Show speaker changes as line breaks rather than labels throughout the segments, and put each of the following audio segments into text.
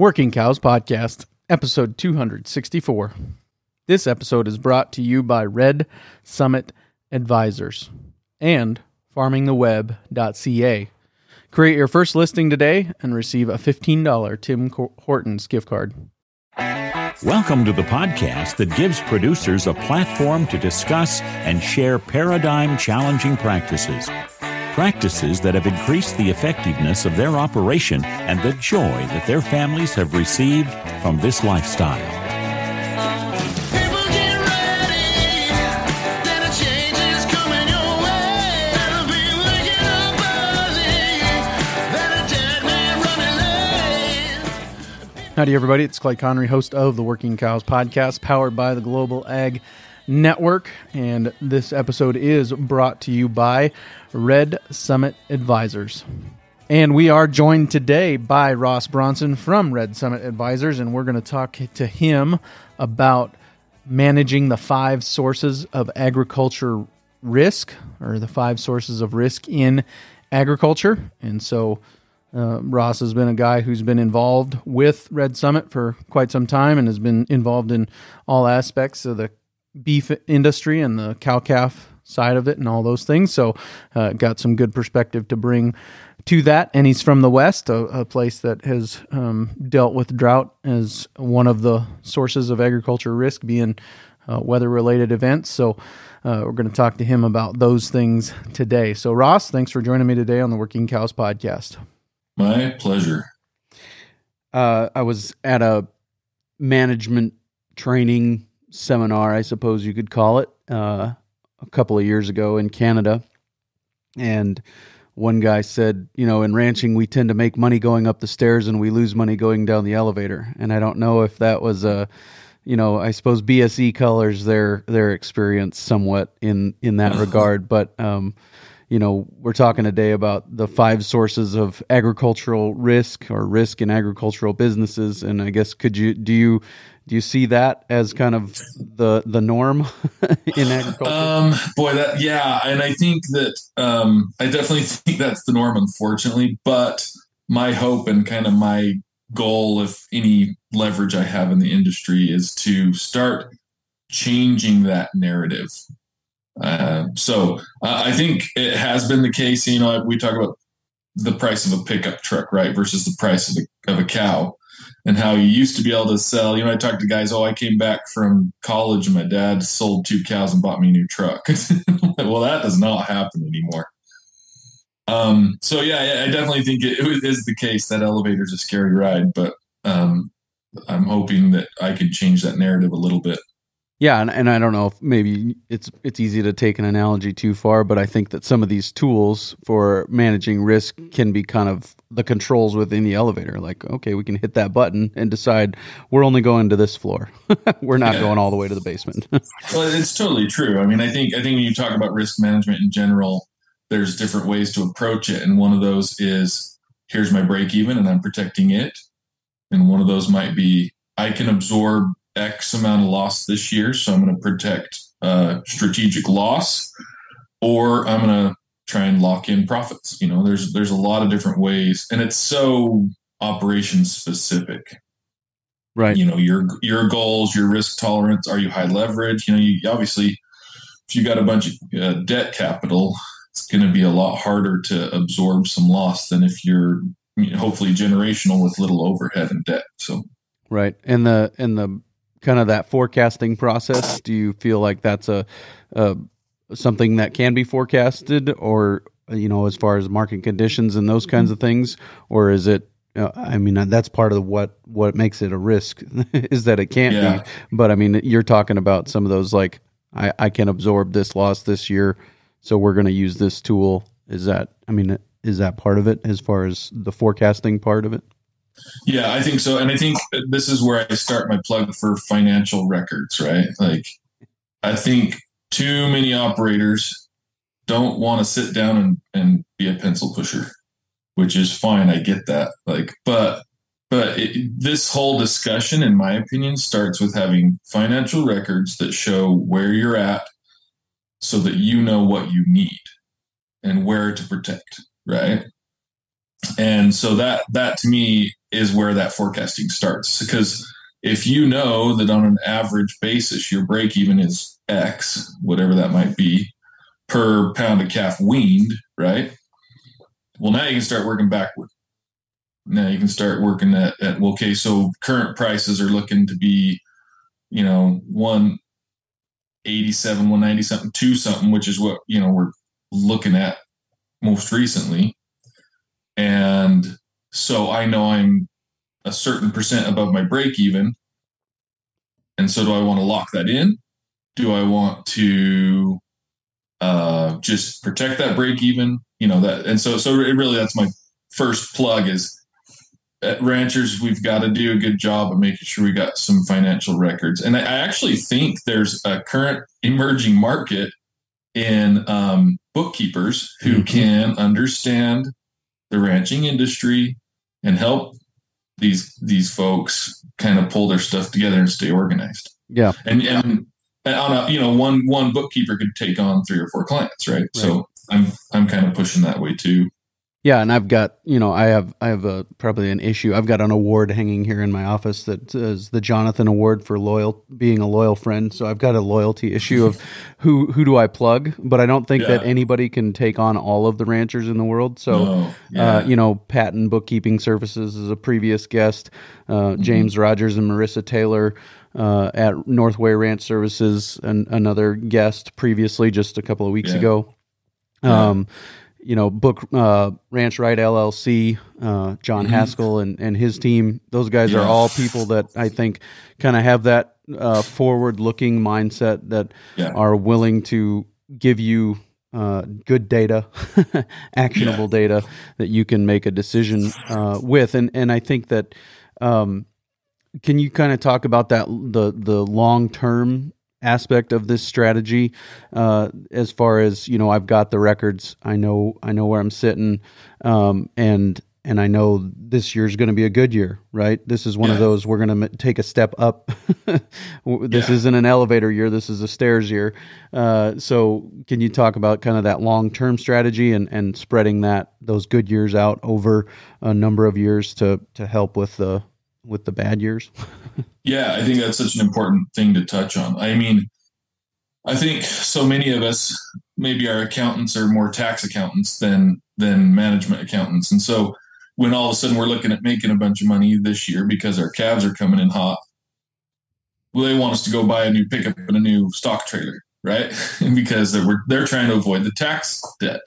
Working Cows Podcast, episode 264. This episode is brought to you by Red Summit Advisors and farmingtheweb.ca. Create your first listing today and receive a $15 Tim Hortons gift card.
Welcome to the podcast that gives producers a platform to discuss and share paradigm challenging practices practices that have increased the effectiveness of their operation and the joy that their families have received from this lifestyle.
Howdy, everybody. It's Clay Conry, host of the Working Cows podcast, powered by the Global Ag Network. And this episode is brought to you by Red Summit Advisors. And we are joined today by Ross Bronson from Red Summit Advisors, and we're going to talk to him about managing the five sources of agriculture risk, or the five sources of risk in agriculture. And so, uh, Ross has been a guy who's been involved with Red Summit for quite some time and has been involved in all aspects of the beef industry and the cow calf side of it and all those things. So, uh, got some good perspective to bring to that. And he's from the West, a, a place that has um, dealt with drought as one of the sources of agriculture risk, being uh, weather related events. So, uh, we're going to talk to him about those things today. So, Ross, thanks for joining me today on the Working Cows podcast.
My pleasure.
Uh, I was at a management training seminar, I suppose you could call it, uh, a couple of years ago in Canada. And one guy said, you know, in ranching, we tend to make money going up the stairs and we lose money going down the elevator. And I don't know if that was a, you know, I suppose BSE colors their their experience somewhat in in that regard. But um, you know, we're talking today about the five sources of agricultural risk or risk in agricultural businesses. And I guess could you do you do you see that as kind of the the norm in agriculture?
Um, boy, that yeah, and I think that um, I definitely think that's the norm, unfortunately. But my hope and kind of my goal, if any leverage I have in the industry, is to start changing that narrative. Uh, so uh, I think it has been the case. You know, we talk about the price of a pickup truck, right, versus the price of a, of a cow and how you used to be able to sell. You know, I talked to guys, oh, I came back from college and my dad sold two cows and bought me a new truck. well, that does not happen anymore. Um, so yeah, I definitely think it, is the case that elevator is a scary ride, but um, I'm hoping that I can change that narrative a little bit.
Yeah, and, and I don't know if maybe it's it's easy to take an analogy too far, but I think that some of these tools for managing risk can be kind of the controls within the elevator. Like, okay, we can hit that button and decide we're only going to this floor. we're not yeah. going all the way to the basement.
well, it's totally true. I mean, I think I think when you talk about risk management in general, there's different ways to approach it, and one of those is here's my break even, and I'm protecting it. And one of those might be I can absorb X amount of loss this year, so I'm going to protect uh, strategic loss, or I'm going to try and lock in profits. You know, there's there's a lot of different ways, and it's so operation specific.
Right.
You know your your goals, your risk tolerance. Are you high leverage? You know, you obviously if you got a bunch of uh, debt capital, it's going to be a lot harder to absorb some loss than if you're you know, hopefully generational with little overhead and debt. So
right, and the and the kind of that forecasting process? Do you feel like that's a, a something that can be forecasted, or you know, as far as market conditions and those kinds of things, or is it? Uh, I mean, that's part of what what makes it a risk is that it can't yeah. be. But I mean, you're talking about some of those like I, I can absorb this loss this year, so we're going to use this tool. Is that? I mean, is that part of it as far as the forecasting part of it?
Yeah, I think so. And I think this is where I start my plug for financial records, right? Like, I think too many operators don't want to sit down and, and be a pencil pusher, which is fine. I get that. Like, but, but it, this whole discussion, in my opinion, starts with having financial records that show where you're at so that you know what you need and where to protect, right? And so that, that to me is where that forecasting starts. Because if you know that on an average basis, your break even is X, whatever that might be, per pound of calf weaned, right? Well, now you can start working backward. Now you can start working at, at okay, so current prices are looking to be, you know, 187, 190 something, two something, which is what, you know, we're looking at most recently. And so I know I'm a certain percent above my break even. And so do I want to lock that in? Do I want to uh, just protect that break even? You know, that and so so it really that's my first plug is at ranchers we've got to do a good job of making sure we got some financial records and i actually think there's a current emerging market in um, bookkeepers who mm-hmm. can understand the ranching industry and help these these folks kind of pull their stuff together and stay organized.
Yeah,
and and, on a you know one one bookkeeper could take on three or four clients, right? right? So I'm I'm kind of pushing that way too.
Yeah, and I've got you know I have I have a probably an issue. I've got an award hanging here in my office that is the Jonathan Award for loyal being a loyal friend. So I've got a loyalty issue of who who do I plug? But I don't think yeah. that anybody can take on all of the ranchers in the world. So no. Uh, yeah. uh, you know, Patton Bookkeeping Services is a previous guest. Uh, mm-hmm. James Rogers and Marissa Taylor. Uh, at Northway Ranch Services, and another guest previously, just a couple of weeks yeah. ago. Um, you know, book uh, Ranch Right LLC, uh, John mm-hmm. Haskell and, and his team. Those guys yeah. are all people that I think kind of have that uh, forward looking mindset that yeah. are willing to give you uh, good data, actionable yeah. data that you can make a decision uh, with. And and I think that. Um, can you kind of talk about that the the long term aspect of this strategy uh, as far as you know i've got the records i know i know where i'm sitting um, and and i know this year's going to be a good year right this is one yeah. of those we're going to m- take a step up this yeah. isn't an elevator year this is a stairs year uh, so can you talk about kind of that long-term strategy and and spreading that those good years out over a number of years to to help with the with the bad years
Yeah, I think that's such an important thing to touch on. I mean, I think so many of us, maybe our accountants are more tax accountants than than management accountants, and so when all of a sudden we're looking at making a bunch of money this year because our calves are coming in hot, well, they want us to go buy a new pickup and a new stock trailer, right? because they're they're trying to avoid the tax debt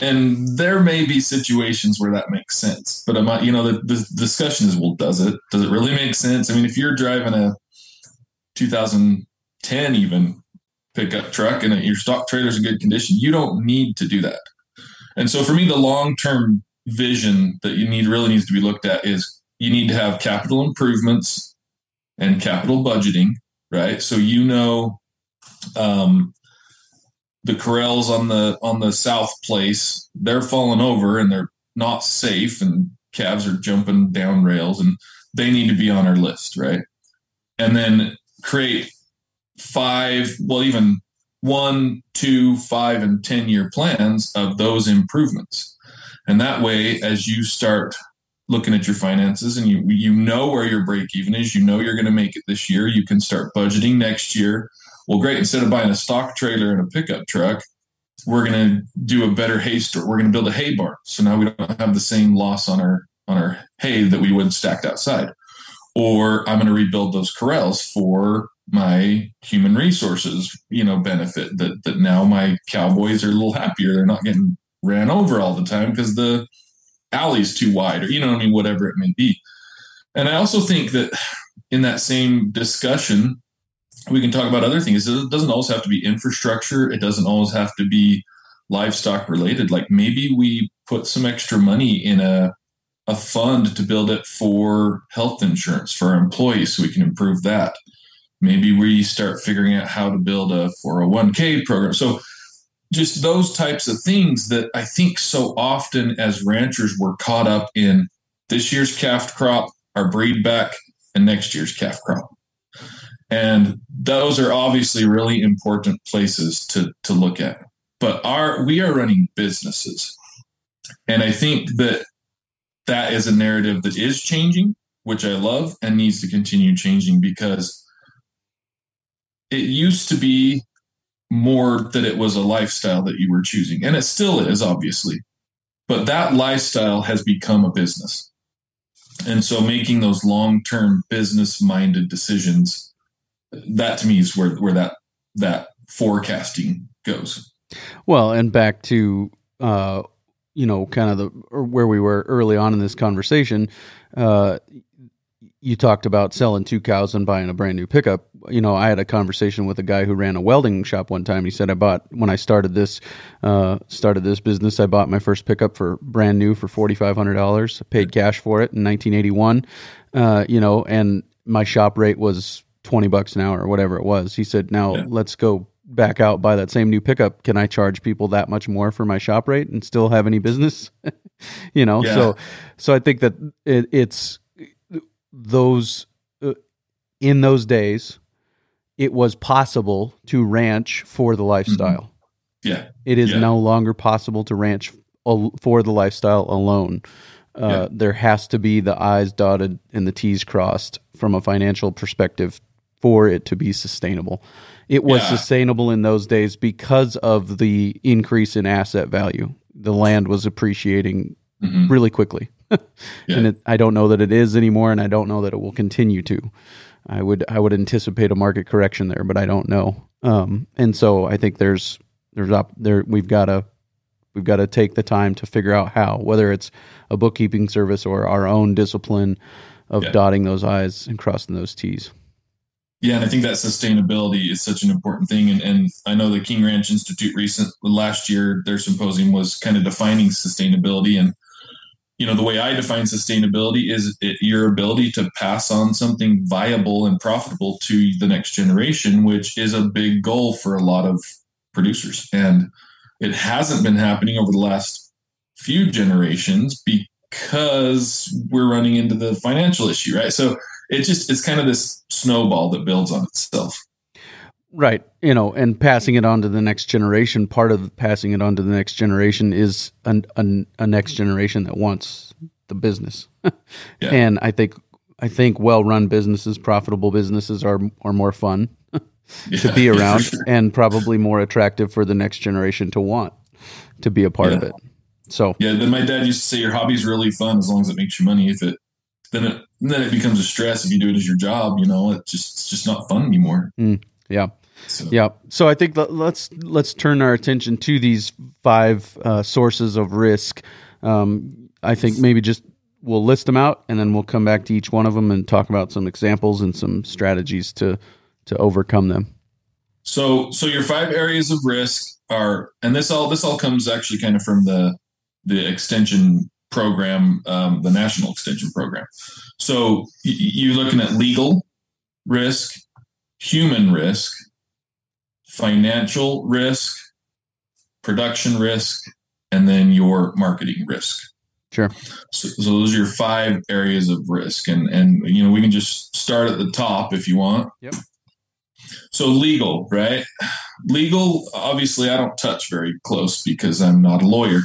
and there may be situations where that makes sense but i'm not you know the, the discussion is well does it does it really make sense? I mean if you're driving a 2010 even pickup truck and your stock trailer's in good condition you don't need to do that. And so for me the long-term vision that you need really needs to be looked at is you need to have capital improvements and capital budgeting right? So you know um, the corrals on the on the south place they're falling over and they're not safe and calves are jumping down rails and they need to be on our list right? And then create five well even one two five and ten year plans of those improvements. And that way as you start looking at your finances and you you know where your break even is you know you're going to make it this year you can start budgeting next year well, great. Instead of buying a stock trailer and a pickup truck, we're going to do a better hay store. We're going to build a hay barn. So now we don't have the same loss on our on our hay that we would stacked outside. Or I'm going to rebuild those corrals for my human resources, you know, benefit that that now my cowboys are a little happier. They're not getting ran over all the time because the alley's too wide, or you know, I mean, whatever it may be. And I also think that in that same discussion, we can talk about other things. It doesn't always have to be infrastructure. It doesn't always have to be livestock related. Like maybe we put some extra money in a a fund to build it for health insurance for our employees so we can improve that. Maybe we start figuring out how to build a 401k program. So just those types of things that I think so often as ranchers we're caught up in this year's calf crop, our breed back, and next year's calf crop. And those are obviously really important places to, to look at. But our we are running businesses. And I think that that is a narrative that is changing, which I love and needs to continue changing because it used to be more that it was a lifestyle that you were choosing. And it still is, obviously. But that lifestyle has become a business. And so making those long term business minded decisions, that to me is where, where that that forecasting goes.
Well, and back to uh, you know, kind of the where we were early on in this conversation, uh, you talked about selling two cows and buying a brand new pickup. You know, I had a conversation with a guy who ran a welding shop one time. He said, "I bought when I started this uh, started this business. I bought my first pickup for brand new for forty five hundred dollars. Paid cash for it in nineteen eighty one. Uh, you know, and my shop rate was twenty bucks an hour or whatever it was. He said, "Now yeah. let's go back out buy that same new pickup can i charge people that much more for my shop rate and still have any business you know yeah. so so i think that it, it's those uh, in those days it was possible to ranch for the lifestyle
mm-hmm. yeah
it is
yeah.
no longer possible to ranch for the lifestyle alone uh, yeah. there has to be the i's dotted and the t's crossed from a financial perspective for it to be sustainable it was yeah. sustainable in those days because of the increase in asset value. The land was appreciating mm-hmm. really quickly. yeah. And it, I don't know that it is anymore, and I don't know that it will continue to. I would I would anticipate a market correction there, but I don't know. Um, and so I think there's there's up there we've got to we've got to take the time to figure out how whether it's a bookkeeping service or our own discipline of yeah. dotting those i's and crossing those t's
yeah, and I think that sustainability is such an important thing. And, and I know the King Ranch Institute recent last year, their symposium was kind of defining sustainability. And, you know, the way I define sustainability is it, your ability to pass on something viable and profitable to the next generation, which is a big goal for a lot of producers. And it hasn't been happening over the last few generations because we're running into the financial issue, right? So it just it's kind of this snowball that builds on itself.
Right. You know, and passing it on to the next generation, part of passing it on to the next generation is an, an, a next generation that wants the business. yeah. And I think I think well-run businesses, profitable businesses are are more fun to yeah, be around sure. and probably more attractive for the next generation to want to be a part yeah. of it. So
Yeah, then my dad used to say your hobby's really fun as long as it makes you money. If it then it then it becomes a stress if you do it as your job. You know, it's just it's just not fun anymore.
Mm, yeah. So. Yeah. So I think let's let's turn our attention to these five uh, sources of risk. Um, I think maybe just we'll list them out and then we'll come back to each one of them and talk about some examples and some strategies to to overcome them.
So so your five areas of risk are and this all this all comes actually kind of from the the extension program, um, the national extension program. So you're looking at legal risk, human risk, financial risk, production risk, and then your marketing risk.
Sure.
So, so, those are your five areas of risk, and and you know we can just start at the top if you want.
Yep.
So legal, right? Legal, obviously, I don't touch very close because I'm not a lawyer.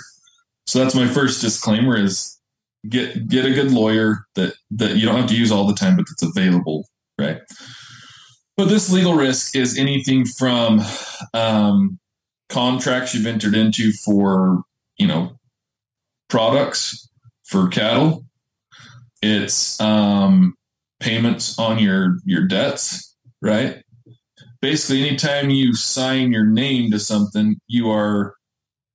So that's my first disclaimer: is get get a good lawyer that that you don't have to use all the time, but that's available, right? But this legal risk is anything from um, contracts you've entered into for you know products for cattle. It's um, payments on your your debts, right? Basically, anytime you sign your name to something, you are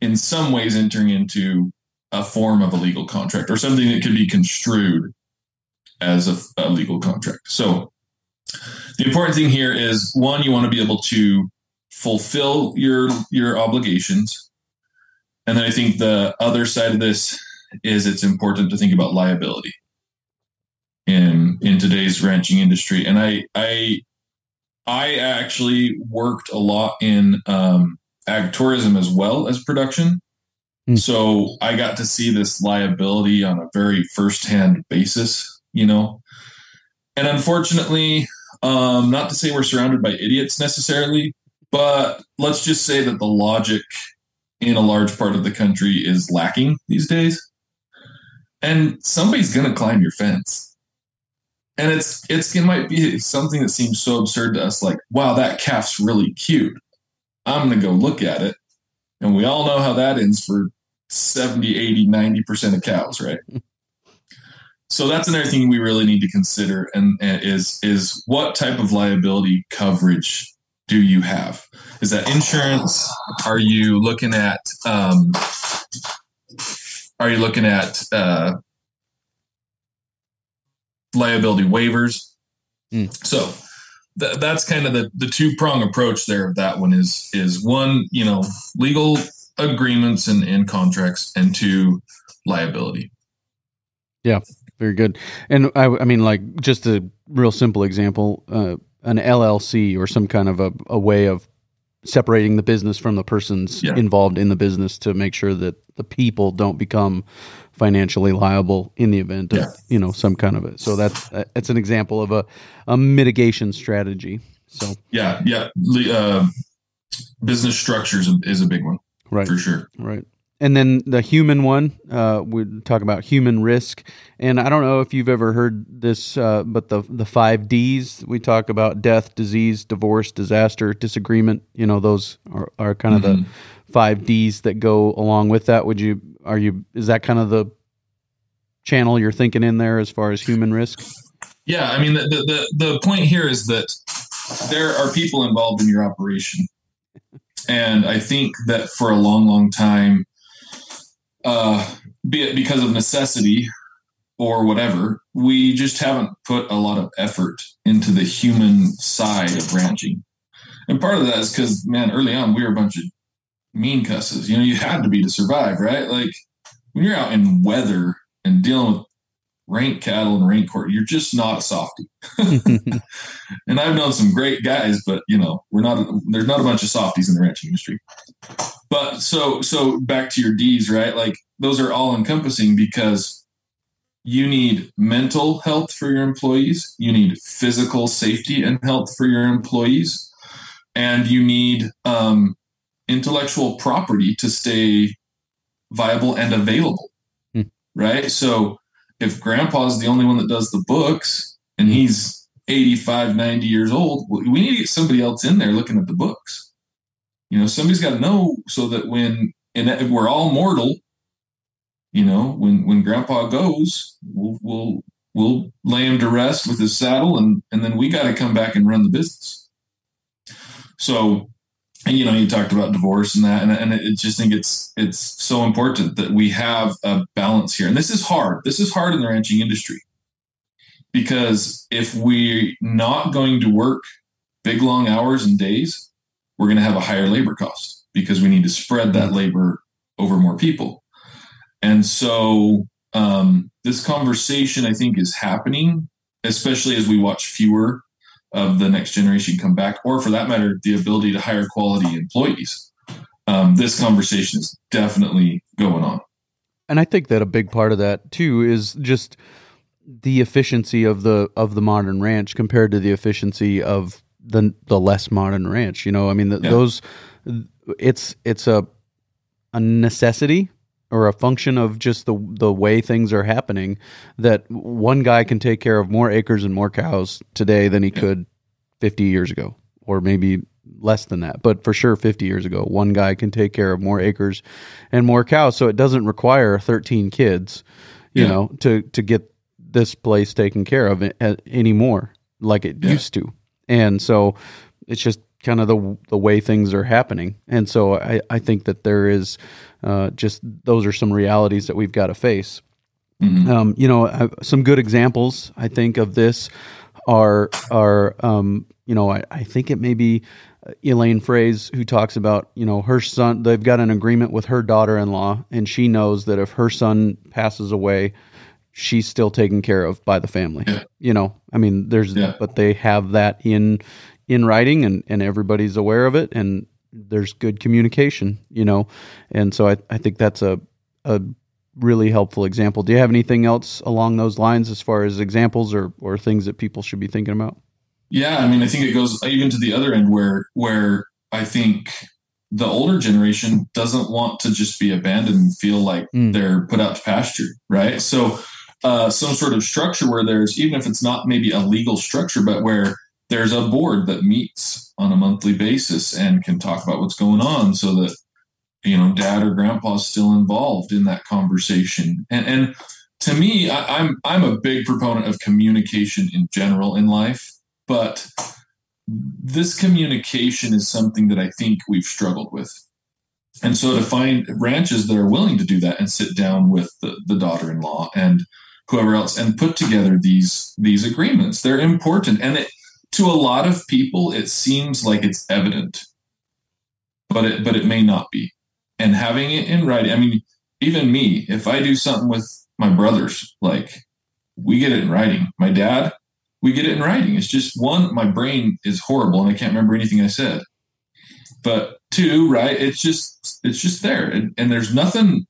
in some ways entering into a form of a legal contract or something that could be construed as a, a legal contract. So the important thing here is one, you want to be able to fulfill your your obligations. And then I think the other side of this is it's important to think about liability in in today's ranching industry. And I I I actually worked a lot in um, ag tourism as well as production. Mm. So I got to see this liability on a very firsthand basis, you know. And unfortunately, um, not to say we're surrounded by idiots necessarily, but let's just say that the logic in a large part of the country is lacking these days. and somebody's going to climb your fence. And it's it's it might be something that seems so absurd to us, like, wow, that calf's really cute. I'm going to go look at it. And we all know how that ends for 70, 80, 90% of cows, right? so that's another thing we really need to consider and, and, is is what type of liability coverage do you have? Is that insurance? Are you looking at um, are you looking at uh, liability waivers? Mm. So th- that's kind of the, the two prong approach there of that one is is one, you know, legal agreements and, and contracts, and two, liability.
Yeah, very good. And I, I mean, like just a real simple example, uh, an LLC or some kind of a, a way of separating the business from the persons yeah. involved in the business to make sure that the people don't become financially liable in the event of yeah. you know some kind of it. So that's that's an example of a, a mitigation strategy. So
yeah, yeah, uh, business structures is a big one,
right?
For sure,
right. And then the human one, uh, we talk about human risk. And I don't know if you've ever heard this, uh, but the the five Ds we talk about: death, disease, divorce, disaster, disagreement. You know, those are, are kind of mm-hmm. the five Ds that go along with that. Would you? Are you? Is that kind of the channel you're thinking in there as far as human risk?
Yeah, I mean, the the the point here is that there are people involved in your operation, and I think that for a long, long time uh, be it because of necessity or whatever, we just haven't put a lot of effort into the human side of ranching. And part of that is because, man, early on, we were a bunch of mean cusses. You know, you had to be to survive, right? Like when you're out in weather and dealing with rank cattle and rank court, you're just not a softy. and I've known some great guys, but you know, we're not. There's not a bunch of softies in the ranching industry. But so so back to your D's, right? Like those are all encompassing because you need mental health for your employees, you need physical safety and health for your employees, and you need um, intellectual property to stay viable and available. Hmm. Right. So if grandpa's the only one that does the books and he's 85, 90 years old, we need to get somebody else in there looking at the books. You know, somebody's got to know so that when, and we're all mortal, you know, when, when grandpa goes, we'll, we'll, we'll lay him to rest with his saddle and, and then we got to come back and run the business. So and you know you talked about divorce and that and, and it just think it's it's so important that we have a balance here. And this is hard. This is hard in the ranching industry. Because if we're not going to work big long hours and days we're going to have a higher labor cost because we need to spread that labor over more people. And so um, this conversation i think is happening especially as we watch fewer of the next generation come back, or for that matter, the ability to hire quality employees. Um, this conversation is definitely going on.
And I think that a big part of that too is just the efficiency of the of the modern ranch compared to the efficiency of the the less modern ranch. You know, I mean, the, yeah. those it's it's a a necessity or a function of just the the way things are happening that one guy can take care of more acres and more cows today than he could 50 years ago or maybe less than that but for sure 50 years ago one guy can take care of more acres and more cows so it doesn't require 13 kids you yeah. know to to get this place taken care of anymore like it yeah. used to and so it's just kind of the the way things are happening and so i i think that there is uh, just those are some realities that we've got to face. Mm-hmm. Um, you know, some good examples I think of this are are um, you know I, I think it may be uh, Elaine Froese who talks about you know her son. They've got an agreement with her daughter-in-law, and she knows that if her son passes away, she's still taken care of by the family. Yeah. You know, I mean, there's yeah. but they have that in in writing, and and everybody's aware of it, and there's good communication, you know, and so I, I think that's a a really helpful example. Do you have anything else along those lines as far as examples or or things that people should be thinking about?
Yeah, I mean, I think it goes even to the other end where where I think the older generation doesn't want to just be abandoned and feel like mm. they're put out to pasture, right? So, uh, some sort of structure where there's, even if it's not maybe a legal structure, but where there's a board that meets on a monthly basis and can talk about what's going on so that, you know, dad or grandpa's still involved in that conversation. And, and to me, I, I'm, I'm a big proponent of communication in general in life, but this communication is something that I think we've struggled with. And so to find ranches that are willing to do that and sit down with the, the daughter-in-law and whoever else and put together these these agreements, they're important. And it, to a lot of people, it seems like it's evident, but it but it may not be. And having it in writing, I mean, even me, if I do something with my brothers, like we get it in writing. My dad, we get it in writing. It's just one, my brain is horrible and I can't remember anything I said. But two, right? It's just it's just there, and, and there's nothing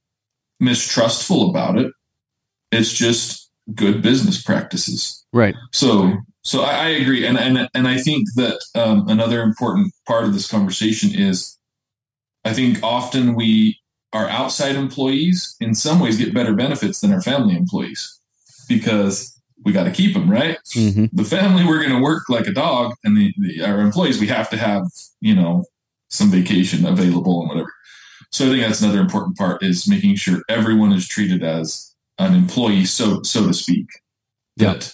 mistrustful about it. It's just good business practices,
right?
So so I, I agree, and and and I think that um, another important part of this conversation is, I think often we our outside employees in some ways get better benefits than our family employees because we got to keep them, right? Mm-hmm. The family, we're going to work like a dog, and the, the, our employees, we have to have, you know, some vacation available and whatever. So I think that's another important part is making sure everyone is treated as an employee, so so to speak. That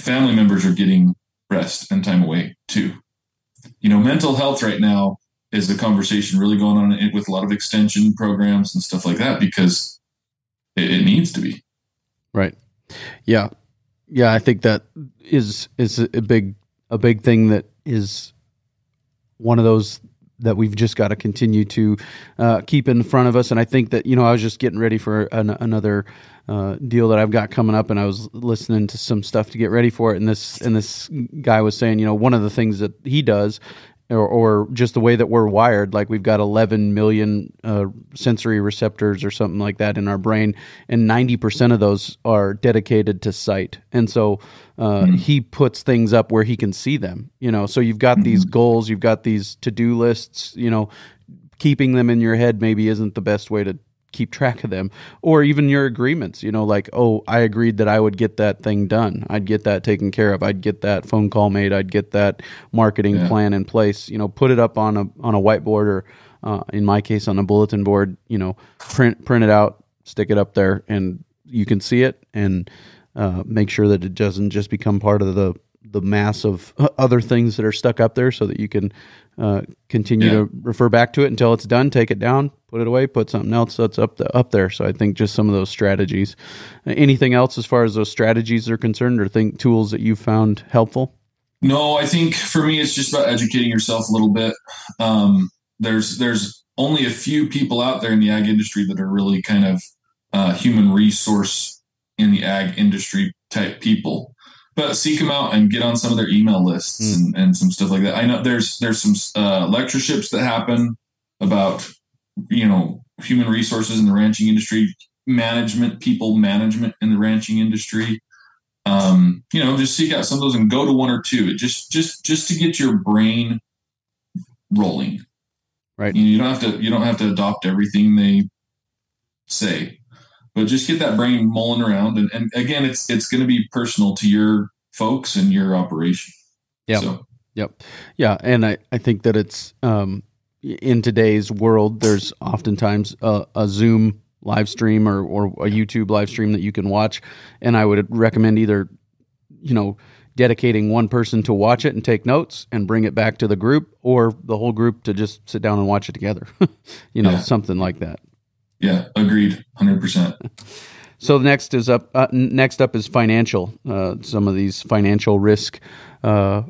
family members are getting rest and time away too. You know, mental health right now is a conversation really going on with a lot of extension programs and stuff like that because it, it needs to be.
Right. Yeah yeah, I think that is is a big a big thing that is one of those that we've just got to continue to uh, keep in front of us. And I think that you know I was just getting ready for an, another uh, deal that I've got coming up, and I was listening to some stuff to get ready for it. And this and this guy was saying, you know, one of the things that he does or, or just the way that we're wired. Like we've got 11 million uh, sensory receptors or something like that in our brain, and 90% of those are dedicated to sight. And so uh, mm-hmm. he puts things up where he can see them. You know, so you've got mm-hmm. these goals, you've got these to do lists. You know, keeping them in your head maybe isn't the best way to keep track of them or even your agreements you know like oh i agreed that i would get that thing done. I'd get that taken care of. I'd get that phone call made. I'd get that marketing yeah. plan in place. You know put it up on a on a whiteboard or uh, in my case on a bulletin board you know print print it out stick it up there and you can see it and uh, make sure that it doesn't just become part of the the mass of other things that are stuck up there so that you can uh, continue yeah. to refer back to it until it's done. Take it down, put it away, put something else that's up the, up there. So I think just some of those strategies. Uh, anything else as far as those strategies are concerned, or think tools that you found helpful?
No, I think for me it's just about educating yourself a little bit. Um, there's there's only a few people out there in the ag industry that are really kind of uh, human resource in the ag industry type people but seek them out and get on some of their email lists mm. and, and, some stuff like that. I know there's there's some uh, lectureships that happen about you know human resources in the ranching industry, management, people management in the ranching industry. Um, you know, just seek out some of those and go to one or two. Just just just to get your brain rolling.
Right.
You, know, you don't have to you don't have to adopt everything they say but just get that brain mulling around. And, and again it's it's going to be personal to your folks and your operation.
Yeah so. yep. Yeah and i i think that it's um in today's world there's oftentimes a, a zoom live stream or or a youtube live stream that you can watch. And i would recommend either you know dedicating one person to watch it and take notes and bring it back to the group or the whole group to just sit down and watch it together. You know yeah. something like that
yeah, agreed, hundred percent.
So the next is up. Uh, next up is financial. Uh, some of these financial risk, uh,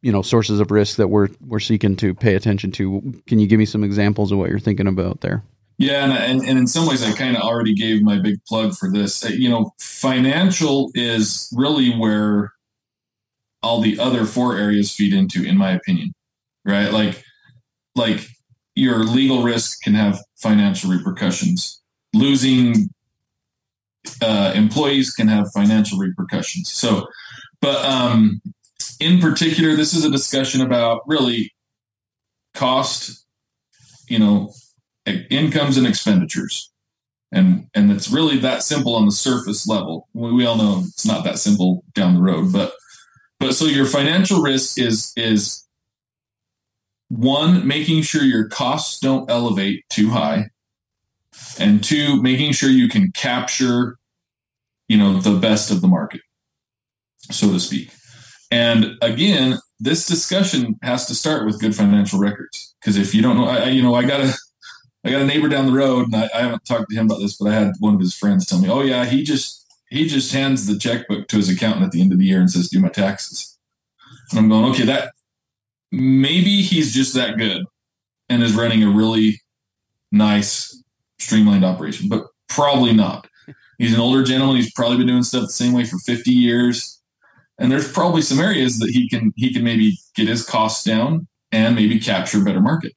you know, sources of risk that we're we're seeking to pay attention to. Can you give me some examples of what you're thinking about there?
Yeah, and, and, and in some ways, I kind of already gave my big plug for this. Uh, you know, financial is really where all the other four areas feed into, in my opinion. Right, like like your legal risk can have financial repercussions. Losing uh, employees can have financial repercussions. So, but um, in particular, this is a discussion about really cost, you know, incomes and expenditures. And and it's really that simple on the surface level. We, we all know it's not that simple down the road, but but so your financial risk is is one making sure your costs don't elevate too high and two making sure you can capture you know the best of the market so to speak. And again this discussion has to start with good financial records because if you don't know I, you know i got a i got a neighbor down the road and I, I haven't talked to him about this but i had one of his friends tell me oh yeah he just he just hands the checkbook to his accountant at the end of the year and says do my taxes and i'm going okay that maybe he's just that good and is running a really nice streamlined operation but probably not. He's an older gentleman. He's probably been doing stuff the same way for 50 years. And there's probably some areas that he can he can maybe get his costs down and maybe capture a better market.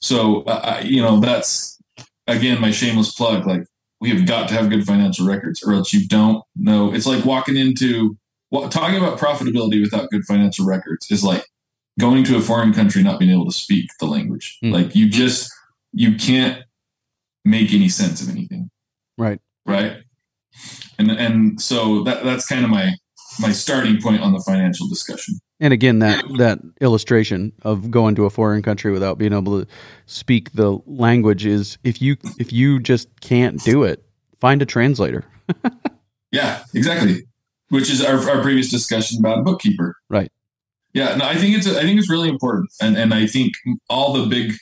So uh, you know that's again my shameless plug. Like we have got to have good financial records or else you don't know. It's like walking into talking about profitability without good financial records is like going to a foreign country not being able to speak the language mm. like you just you can't make any sense of anything
right
right and and so that that's kind of my my starting point on the financial discussion.
And again, that that illustration of going to a foreign country without being able to speak the language is if you if you just can't do it, find a translator.
yeah, exactly. Which is our, our previous discussion about a bookkeeper.
Right.
Yeah, no, I think it's I think it's really important, and and I think all the big,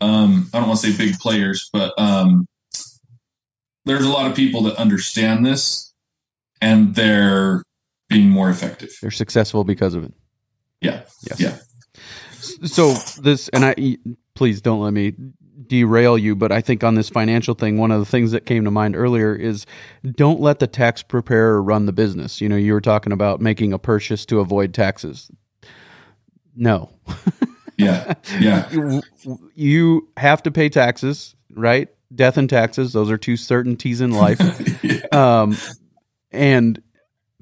um, I don't want to say big players, but um, there's a lot of people that understand this, and they're being more effective.
They're successful because of it.
Yeah. Yes. Yeah.
So this, and I, please don't let me derail you, but I think on this financial thing, one of the things that came to mind earlier is don't let the tax preparer run the business. You know, you were talking about making a purchase to avoid taxes. No.
yeah. Yeah.
You have to pay taxes, right? Death and taxes, those are two certainties in life. yeah. Um, and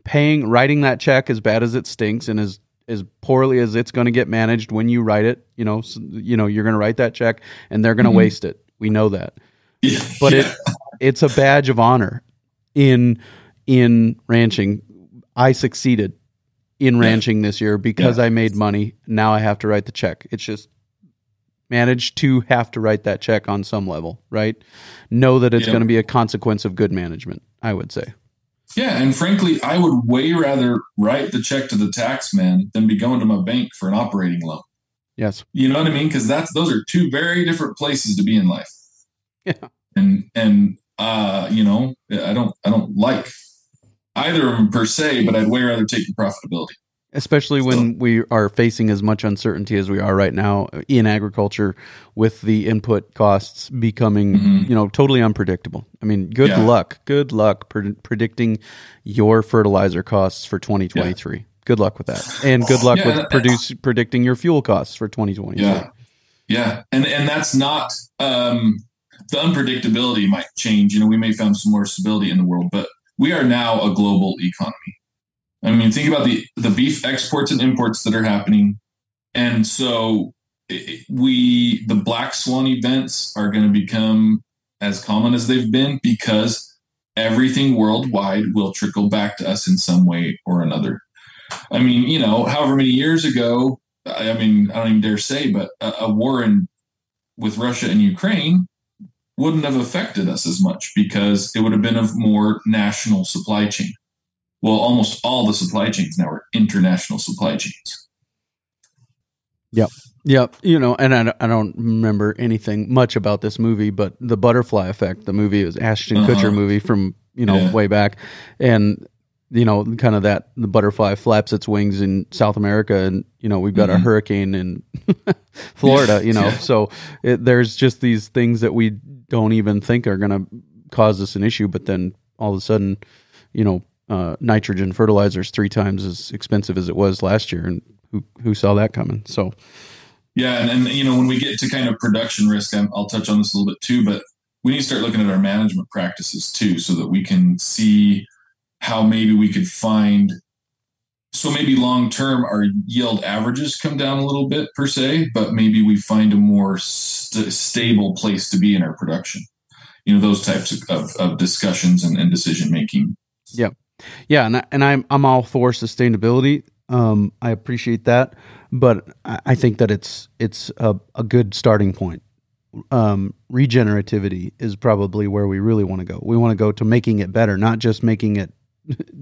paying writing that check as bad as it stinks and as as poorly as it's going to get managed when you write it you know so, you know you're going to write that check and they're going to mm-hmm. waste it we know that yeah. but yeah. it it's a badge of honor in in ranching i succeeded in ranching yeah. this year because i made money now i have to write the check it's just manage to have to write that check on some level right know that it's going to be a consequence of good management i would say
yeah, and frankly, I would way rather write the check to the tax man than be going to my bank for an operating loan.
Yes.
You know what I mean? Because that's those are two very different places to be in life.
Yeah.
And and uh, you know, I don't I don't like either of them per se, but I'd way rather take the profitability.
Especially when we are facing as much uncertainty as we are right now in agriculture with the input costs becoming mm-hmm. you know totally unpredictable. I mean good yeah. luck. Good luck pre- predicting your fertilizer costs for 2023 yeah. good luck with that. And good luck yeah, with produce predicting your fuel costs for 2023
yeah. Yeah. And and that's not um the unpredictability might change. You know we may find some more stability in the world but we are now a global economy I mean, think about the the beef exports and imports that are happening, and so we the black swan events are going to become as common as they've been because everything worldwide will trickle back to us in some way or another. I mean, you know, however many years ago, I mean, I don't even dare say, but a, a war in with Russia and Ukraine wouldn't have affected us as much because it would have been a more national supply chain well, almost all the supply chains now are international supply chains.
Yep. Yep. You know, and I, I don't remember anything much about this movie, but the butterfly effect, the movie was Ashton uh-huh. Kutcher movie from, you know, yeah. way back. And, you know, kind of that the butterfly flaps its wings in South America and, you know, we've got mm-hmm. a hurricane in Florida, you know, yeah. so it, there's just these things that we don't even think are going to cause us an issue. But then all of a sudden, you know, uh, nitrogen fertilizers three times as expensive as it was last year, and who who saw that coming? So,
yeah, and, and you know when we get to kind of production risk, i will touch on this a little bit too, but we need to start looking at our management practices too, so that we can see how maybe we could find so maybe long term our yield averages come down a little bit per se, but maybe we find a more st- stable place to be in our production. You know, those types of, of, of discussions and, and decision making.
Yeah, yeah, and I, and I'm I'm all for sustainability. Um, I appreciate that, but I think that it's it's a, a good starting point. Um, regenerativity is probably where we really want to go. We want to go to making it better, not just making it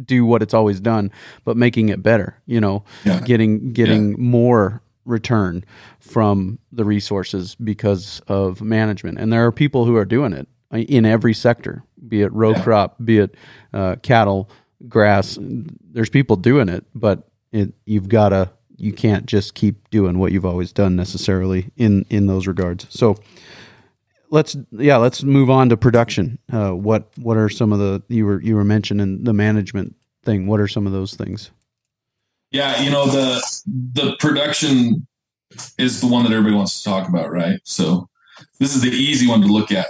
do what it's always done, but making it better. You know, yeah. getting getting yeah. more return from the resources because of management. And there are people who are doing it in every sector, be it row yeah. crop, be it uh, cattle, grass. There's people doing it, but it, you've got to you can't just keep doing what you've always done necessarily in in those regards. So let's yeah let's move on to production. Uh, what what are some of the you were you were mentioning the management thing? What are some of those things?
Yeah, you know the the production is the one that everybody wants to talk about, right? So this is the easy one to look at.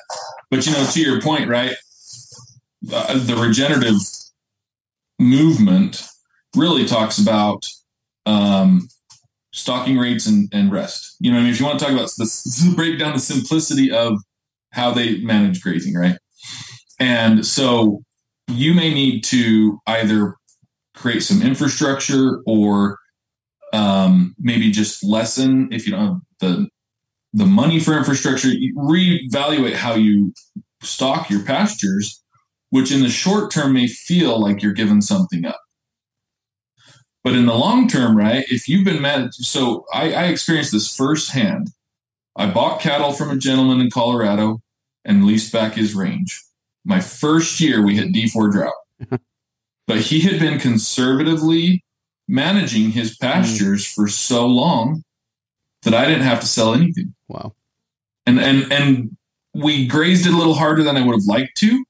But you know, to your point, right? Uh, the regenerative movement really talks about um, stocking rates and, and rest. You know, I mean, if you want to talk about this, break down the simplicity of how they manage grazing, right? And so you may need to either create some infrastructure or um, maybe just lessen if you don't have the the money for infrastructure. Reevaluate how you stock your pastures, which in the short term may feel like you're giving something up. But in the long term, right, if you've been managed, so I, I experienced this firsthand. I bought cattle from a gentleman in Colorado and leased back his range. My first year, we hit D4 drought. but he had been conservatively managing his pastures mm. for so long that I didn't have to sell anything.
Wow.
And and and we grazed it a little harder than I would have liked to.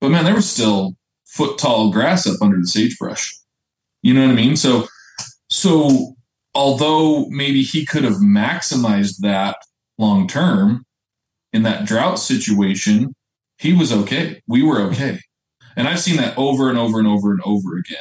But man, there was still foot tall grass up under the sagebrush. You know what I mean? So, so although maybe he could have maximized that long term in that drought situation, he was okay. We were okay. And I've seen that over and over and over and over again.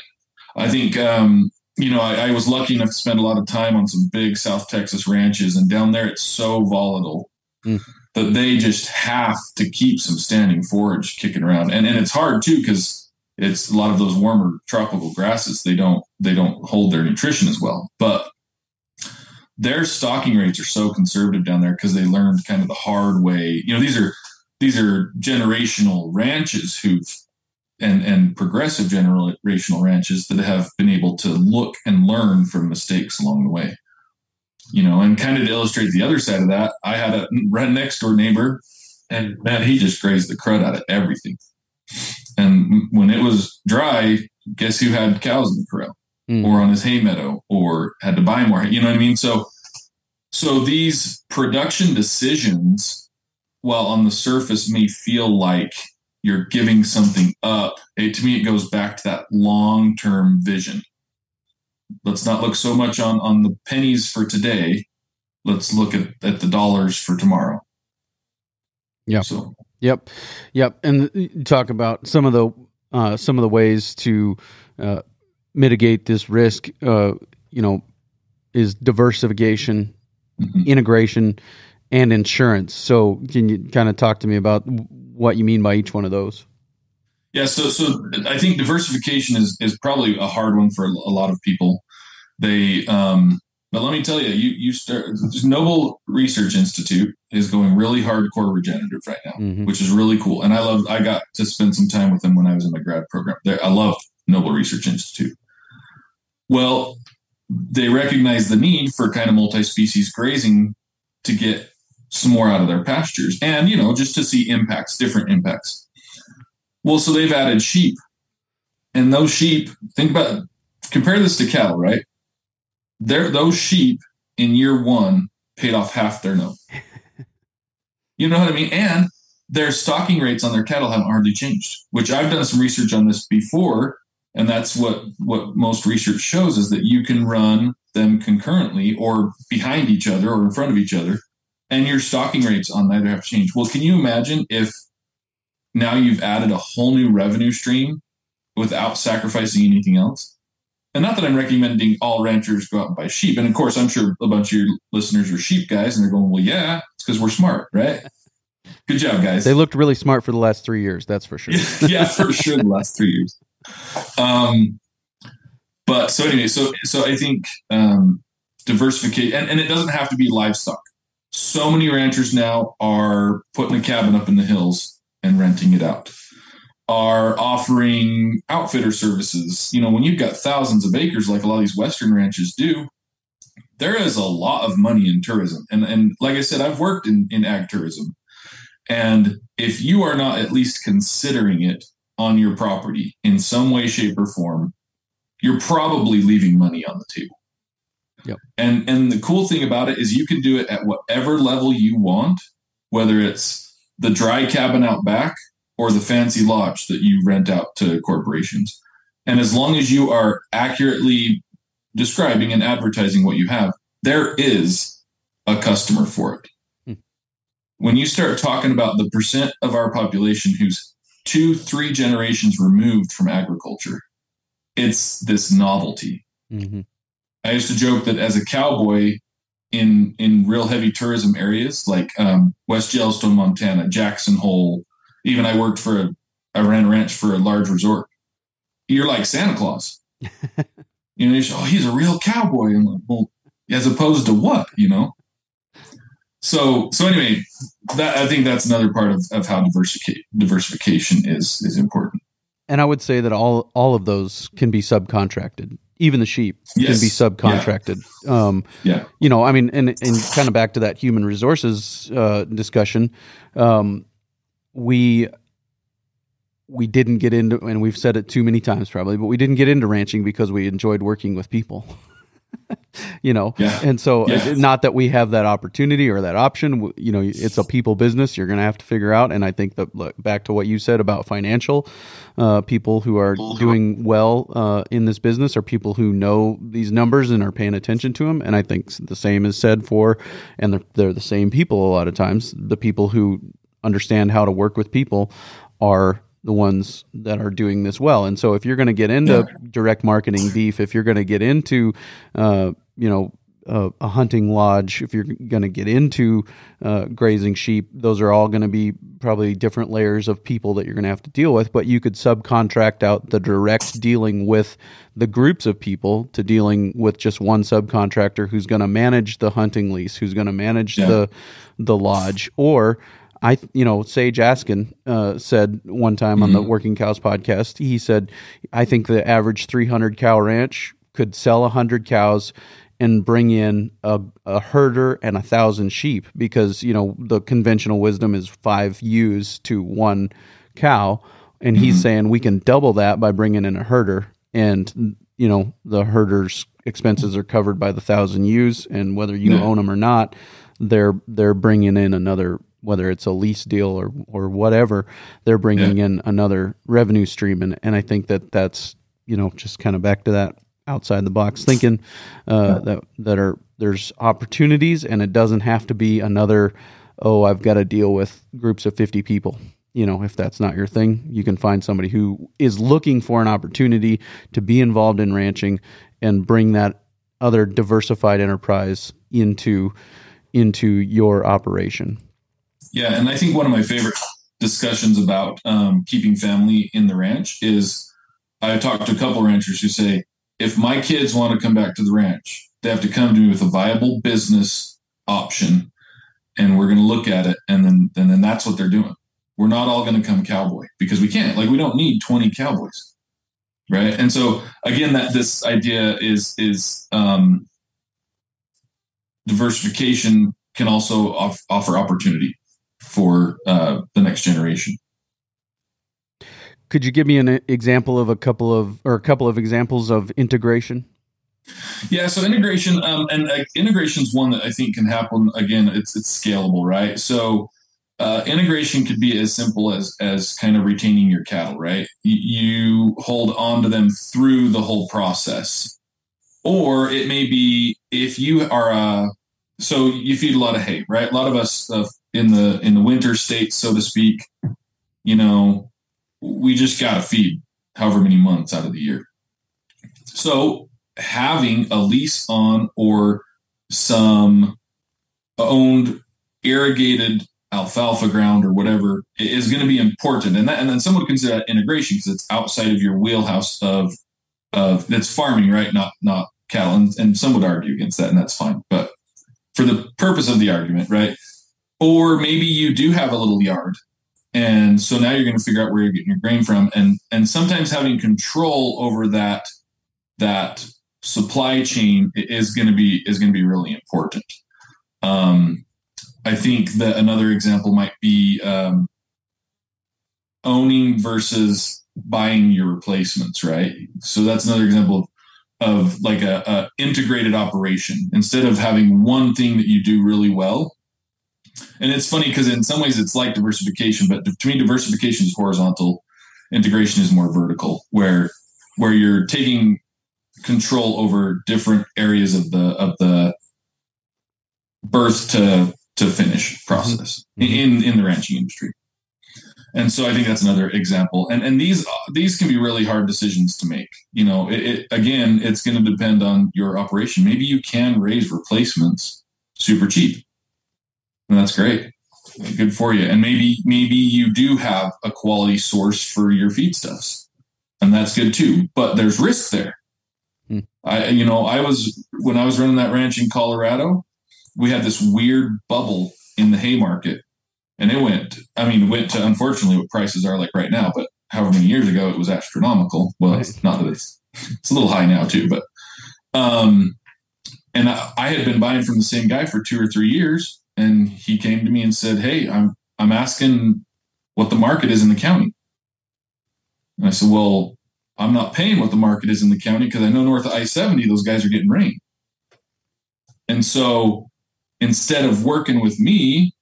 I think, um, you know, I, I was lucky enough to spend a lot of time on some big South Texas ranches, and down there it's so volatile mm. that they just have to keep some standing forage kicking around. And, and it's hard too, because it's a lot of those warmer tropical grasses they don't they don't hold their nutrition as well but their stocking rates are so conservative down there because they learned kind of the hard way. You know these are these are generational ranches who've and and progressive generational ranches that have been able to look and learn from mistakes along the way. You know and kind of to illustrate the other side of that i had a right next door neighbor and man he just grazed the crud out of everything. And when it was dry, guess who had cows in the corral mm. or on his hay meadow or had to buy more? You know what I mean? So, so these production decisions, while on the surface may feel like you're giving something up, it, to me, it goes back to that long term vision. Let's not look so much on, on the pennies for today. Let's look at, at the dollars for tomorrow.
Yeah. So Yep, yep, and talk about some of the uh, some of the ways to uh, mitigate this risk. Uh, you know, is diversification, mm-hmm. integration, and insurance. So, can you kind of talk to me about what you mean by each one of those?
Yeah, so so I think diversification is is probably a hard one for a lot of people. They um, but let me tell you, you you start Noble Research Institute is going really hardcore regenerative right now, mm-hmm. which is really cool. And I love I got to spend some time with them when I was in my grad program. There, I love Noble Research Institute. Well, they recognize the need for kind of multi-species grazing to get some more out of their pastures and you know just to see impacts different impacts well so they've added sheep and those sheep think about compare this to cattle right there those sheep in year one paid off half their note. you know what I mean? And their stocking rates on their cattle haven't hardly changed, which I've done some research on this before. And that's what, what most research shows is that you can run them concurrently or behind each other or in front of each other, and your stocking rates on neither have changed. Well, can you imagine if now you've added a whole new revenue stream without sacrificing anything else? and not that I'm recommending all ranchers go out and buy sheep. And of course, I'm sure a bunch of your listeners are sheep guys, and they're going, "Well, yeah, it's because we're smart, right?" Good job, guys.
They looked really smart for the last three years. That's for sure.
yeah, for sure. The last three years. Um, but so anyway, so so I think um, diversification, and, and it doesn't have to be livestock. So many ranchers now are putting a cabin up in the hills and renting it out. Are offering outfitter services. You know, when you've got thousands of acres, like a lot of these Western ranches do, there is a lot of money in tourism. And and like I said, I've worked in, in ag tourism. And if you are not at least considering it on your property in some way, shape, or form, you're probably leaving money on the table.
Yep.
And and the cool thing about it is you can do it at whatever level you want, whether it's the dry cabin out back or the fancy lodge that you rent out to corporations. And as long as you are accurately describing and advertising what you have, there is a customer for it. Hmm. When you start talking about the percent of our population who's two, three generations removed from agriculture, it's this novelty. Mm-hmm. I used to joke that as a cowboy in in real heavy tourism areas like um, West Yellowstone, Montana, Jackson Hole, even I worked for a, I ran a ranch for a large resort. You're like Santa Claus. you know, you say, oh, he's a real cowboy. And like, well, as opposed to what, you know? So, so anyway, that I think that's another part of, of how diversification diversification is is important.
And I would say that all all of those can be subcontracted. Even the sheep yes. can be subcontracted.
Yeah. Um, yeah.
You know, I mean, and and kind of back to that human resources uh, discussion. Um, we we didn't get into, and we've said it too many times probably, but we didn't get into ranching because we enjoyed working with people. you know?
Yeah.
and so yeah. not that we have that opportunity or that option. You know it's a people business. You're going to have to figure out. And i think that look, back to what you said about financial uh, people who are uh-huh. doing well uh, in this business are people who know these numbers and are paying attention to them and i think the same is said for and they're, they're the same people a lot of times. The people who understand how to work with people are the ones that are doing this well. And so if you're going to get into yeah. direct marketing beef, if you're going to get into, uh, you know, uh, a hunting lodge, if you're going to get into uh, grazing sheep, those are all going to be probably different layers of people that you're going to have to deal with. But you could subcontract out the direct dealing with the groups of people to dealing with just one subcontractor who's going to manage the hunting lease, who's going to manage yeah. the the lodge, or I, you know, Sage Askin uh, said one time on mm-hmm. the Working Cows podcast, he said, I think the average 300 cow ranch could sell 100 cows and bring in a, a herder and a thousand sheep because, you know, the conventional wisdom is five ewes to one cow. And mm-hmm. he's saying we can double that by bringing in a herder. And, you know, the herder's expenses are covered by the thousand ewes. And whether you yeah. own them or not, they're they're bringing in another whether it's a lease deal or or whatever, they're bringing yeah. in another revenue stream, and and I think that that's you know just kind of back to that outside the box thinking uh, that that are there's opportunities, and it doesn't have to be another. Oh, I've got to deal with groups of fifty people. You know, if that's not your thing, you can find somebody who is looking for an opportunity to be involved in ranching and bring that other diversified enterprise into into your operation.
Yeah, and I think one of my favorite discussions about um, keeping family in the ranch is I've talked to a couple ranchers who say, if my kids want to come back to the ranch, they have to come to me with a viable business option, and we're going to look at it, and then and then that's what they're doing. We're not all going to come cowboy because we can't. Like we don't need twenty cowboys, right? And so again, that this idea is is um, diversification can also off, offer opportunity for uh, the next generation.
Could you give me an example of a couple of or a couple of examples of integration?
Yeah, so integration um, and uh, integration is one that I think can happen. Again, it's it's scalable, right? So uh, integration could be as simple as as kind of retaining your cattle, right? You hold on to them through the whole process, or it may be if you are a so you feed a lot of hay, right? A lot of us uh, in the in the winter states, so to speak, you know, we just got to feed however many months out of the year. So having a lease on or some owned irrigated alfalfa ground or whatever is going to be important and that and then some would consider that integration because it's outside of your wheelhouse of of that's farming right not not cattle and, and some would argue against that and that's fine but for the purpose of the argument right or maybe you do have a little yard and so now you're going to figure out where you're getting your grain from and and sometimes having control over that that supply chain is going to be is going to be really important um, I think that another example might be um, owning versus buying your replacements, right? So that's another example of, of like a, a, integrated operation instead of having one thing that you do really well. And it's funny because in some ways it's like diversification, but to me, diversification is horizontal. Integration is more vertical, where where you're taking control over different areas of the of the birth to to finish process mm-hmm. in in the ranching industry. And so I think that's another example. And and these these can be really hard decisions to make. You know, it, it, again, it's going to depend on your operation. Maybe you can raise replacements super cheap, and that's great, good for you. And maybe maybe you do have a quality source for your feedstuffs, and that's good too. But there's risk there. Hmm. I you know I was when I was running that ranch in Colorado we had this weird bubble in the hay market and it went i mean it went to unfortunately what prices are like right now but however many years ago it was astronomical. Well it's not that it's it's a little high now too but um and I, I had been buying from the same guy for two or three years and he came to me and said hey i'm i'm asking what the market is in the county. And i said well i'm not paying what the market is in the county because i know north of i-70 those guys are getting rain. And so instead of working with me,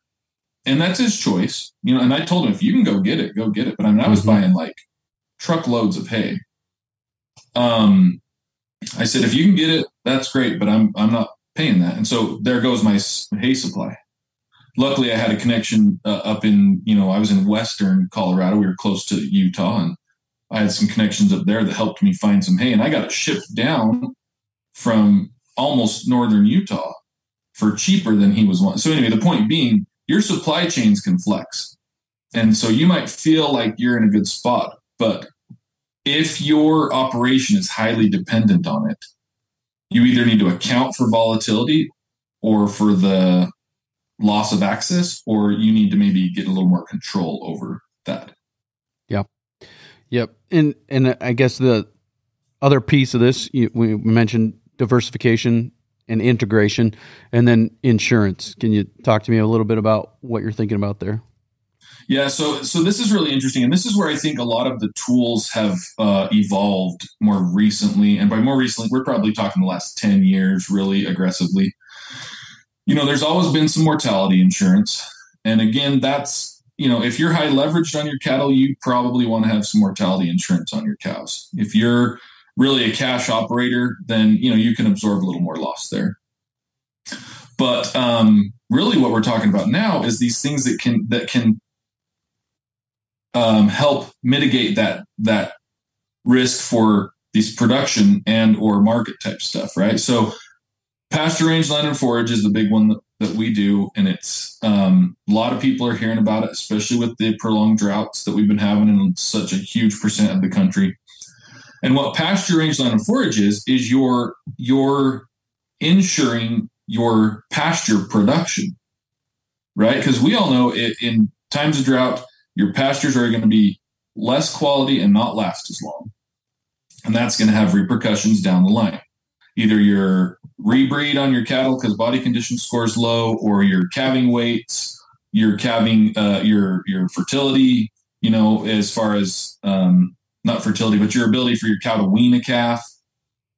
and that's his choice, you know. And I told him if you can go get it, go get it. But I mean, I was mm-hmm. buying like truckloads of hay. Um, I said if you can get it, that's great, but I'm I'm not paying that. And so there goes my hay supply. Luckily, I had a connection uh, up in you know I was in western Colorado. We were close to Utah, and I had some connections up there that helped me find some hay, and I got it shipped down from almost northern Utah for cheaper than he was wanting. So anyway, the point being, your supply chains can flex. And so you might feel like you're in a good spot, but if your operation is highly dependent on it, you either need to account for volatility or for the loss of access, or you need to maybe get a little more control over that.
Yep. Yep. And and I guess the other piece of this, you, we mentioned diversification and integration, and then insurance. Can you talk to me a little bit about what you're thinking about there?
Yeah, so so this is really interesting, and this is where I think a lot of the tools have uh, evolved more recently. And by more recently, we're probably talking the last ten years, really aggressively. You know, there's always been some mortality insurance, and again, that's you know, if you're high leveraged on your cattle, you probably want to have some mortality insurance on your cows. If you're really a cash operator, then you know you can absorb a little more loss there. But um, really, what we're talking about now is these things that can that can um, help mitigate that that risk for these production and or market type stuff, right? So pasture range land and forage is the big one that, that we do and it's um, a lot of people are hearing about it especially with the prolonged droughts that we've been having in such a huge percent of the country and what pasture rangeland and forage is is your your insuring your pasture production, right? Because we all know it, in times of drought, your pastures are going to be less quality and not last as long, and that's going to have repercussions down the line. Either your rebreed on your cattle because body condition scores low, or your calving weights, your calving, uh, your your fertility, you know, as far as um, not fertility, but your ability for your cow to wean a calf,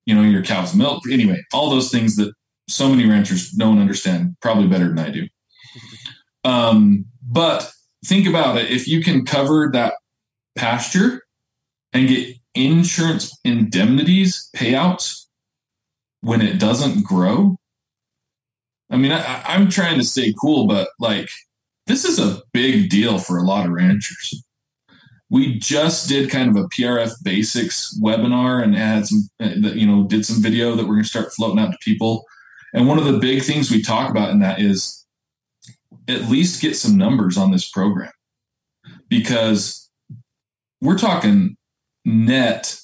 you know, your cow's milk. Anyway, all those things that so many ranchers don't understand probably better than I do. Um, but think about it. If you can cover that pasture and get insurance indemnities payouts when it doesn't grow, I mean, I, I'm trying to stay cool, but like, this is a big deal for a lot of ranchers we just did kind of a PRF basics webinar and had some, uh, you know, did some video that we're going to start floating out to people. And one of the big things we talk about in that is at least get some numbers on this program because we're talking net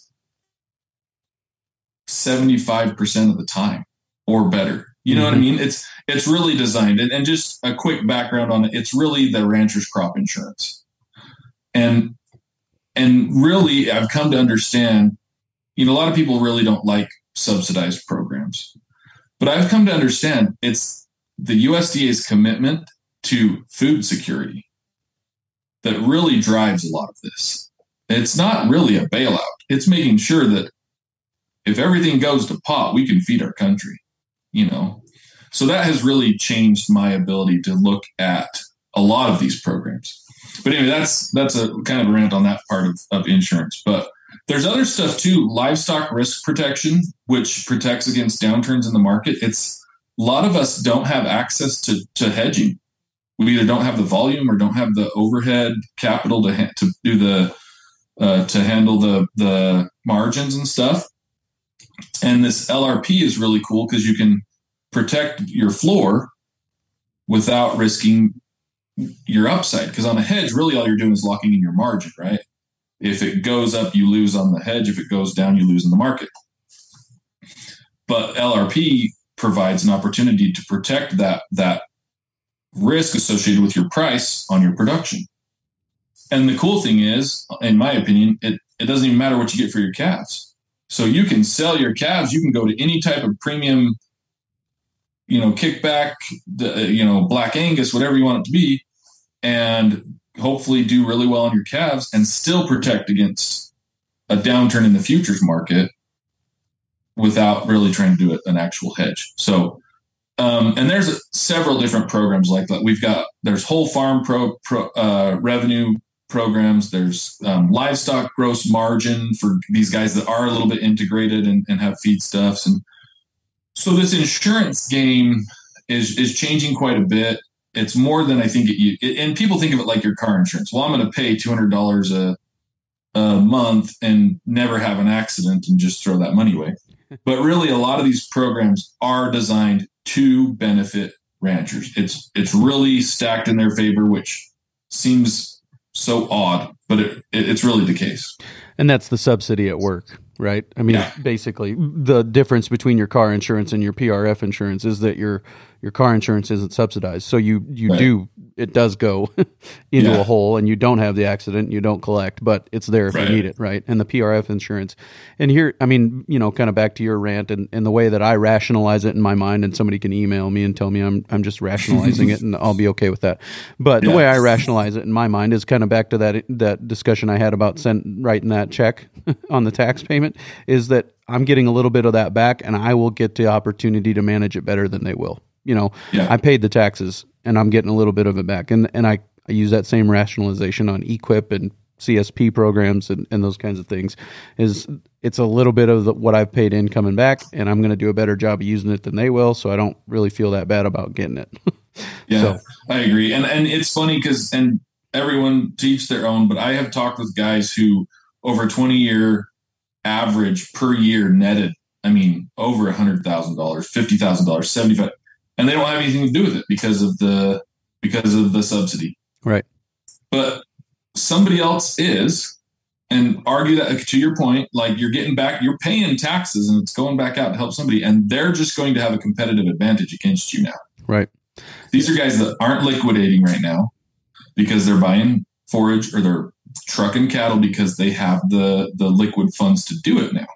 75% of the time or better. You know mm-hmm. what I mm-hmm. mean? It's it's really designed and, and just a quick background on it. It's really the rancher's crop insurance. And and really I've come to understand, you know, a lot of people really don't like subsidized programs. But I've come to understand it's the USDA's commitment to food security that really drives a lot of this. It's not really a bailout. It's making sure that if everything goes to pot, we can feed our country, you know. So that has really changed my ability to look at a lot of these programs. But anyway, that's that's a kind of a rant on that part of, of insurance. But there's other stuff too, livestock risk protection, which protects against downturns in the market. It's a lot of us don't have access to, to hedging. We either don't have the volume or don't have the overhead capital to ha- to do the uh, to handle the the margins and stuff. And this LRP is really cool because you can protect your floor without risking your upside. Because on a hedge, really all you're doing is locking in your margin, right? If it goes up, you lose on the hedge. If it goes down, you lose in the market. But LRP provides an opportunity to protect that that risk associated with your price on your production. And the cool thing is, in my opinion, it, it doesn't even matter what you get for your calves. So you can sell your calves. You can go to any type of premium, you know, kickback, the, you know, black Angus, whatever you want it to be, and hopefully do really well on your calves and still protect against a downturn in the futures market without really trying to do it an actual hedge. So, um, and there's several different programs like that. We've got there's whole farm pro, pro uh, revenue programs. There's um, livestock gross margin for these guys that are a little bit integrated and, and have feedstuffs. And so this insurance game is is changing quite a bit. It's more than I think it, it and people think of it like your car insurance. Well, I'm going to pay two hundred dollars a a month and never have an accident and just throw that money away. But really, a lot of these programs are designed to benefit ranchers. It's it's really stacked in their favor, which seems so odd, but it, it, it's really the case.
And that's the subsidy at work, right? I mean, yeah. basically, the difference between your car insurance and your PRF insurance is that your your car insurance isn't subsidized. So you you right. do it does go into yeah. a hole and you don't have the accident, you don't collect, but it's there if right. you need it, right? And the PRF insurance. And here, I mean, you know, kind of back to your rant and, and the way that I rationalize it in my mind and somebody can email me and tell me I'm I'm just rationalizing it and I'll be okay with that. But yeah. the way I rationalize it in my mind is kind of back to that that discussion I had about sent, writing that check on the tax payment is that I'm getting a little bit of that back and I will get the opportunity to manage it better than they will you know, yeah. I paid the taxes and I'm getting a little bit of it back. And and I, I use that same rationalization on EQIP and CSP programs and, and those kinds of things. Is it's a little bit of the, what I've paid in coming back, and I'm going to do a better job of using it than they will. So I don't really feel that bad about getting it.
yeah, so. I agree. And and it's funny because and everyone teach their own, but I have talked with guys who over 20 year average per year netted. I mean, over a hundred thousand dollars, fifty thousand dollars, seventy five and they don't have anything to do with it because of the because of the subsidy.
Right.
But somebody else is, and argue that to your point, like you're getting back, you're paying taxes and it's going back out to help somebody, and they're just going to have a competitive advantage against you now.
Right.
These are guys that aren't liquidating right now because they're buying forage or they're trucking cattle because they have the the liquid funds to do it now.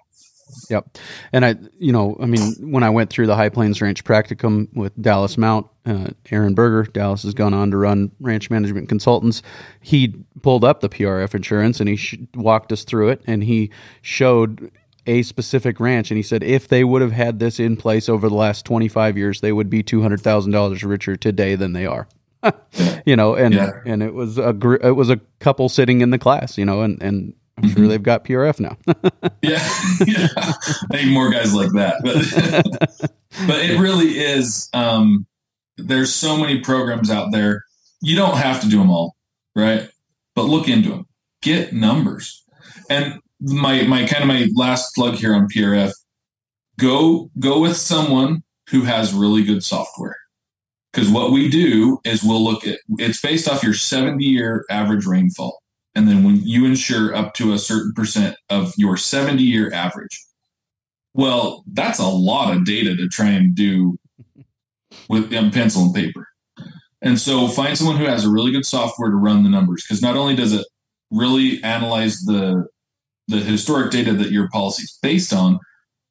Yep. And I, you know, I mean, when I went through the High Plains Ranch practicum with Dallas Mount, uh, Aaron Berger, Dallas has gone on to run Ranch Management Consultants. He pulled up the PRF insurance and he sh- walked us through it and he showed a specific ranch and he said if they would have had this in place over the last 25 years, they would be $200,000 richer today than they are. you know, and yeah. and it was a gr- it was a couple sitting in the class, you know, and and I'm sure mm-hmm. they've got PRF now.
yeah, yeah, I need more guys like that. But but it really is. Um, there's so many programs out there. You don't have to do them all, right? But look into them. get numbers. And my my kind of my last plug here on PRF, go go with someone who has really good software. Because what we do is we'll look at it's based off your 70 year average rainfall. And then when you insure up to a certain percent of your 70 year average, well, that's a lot of data to try and do with um, pencil and paper. And so find someone who has a really good software to run the numbers because not only does it really analyze the the historic data that your policy is based on.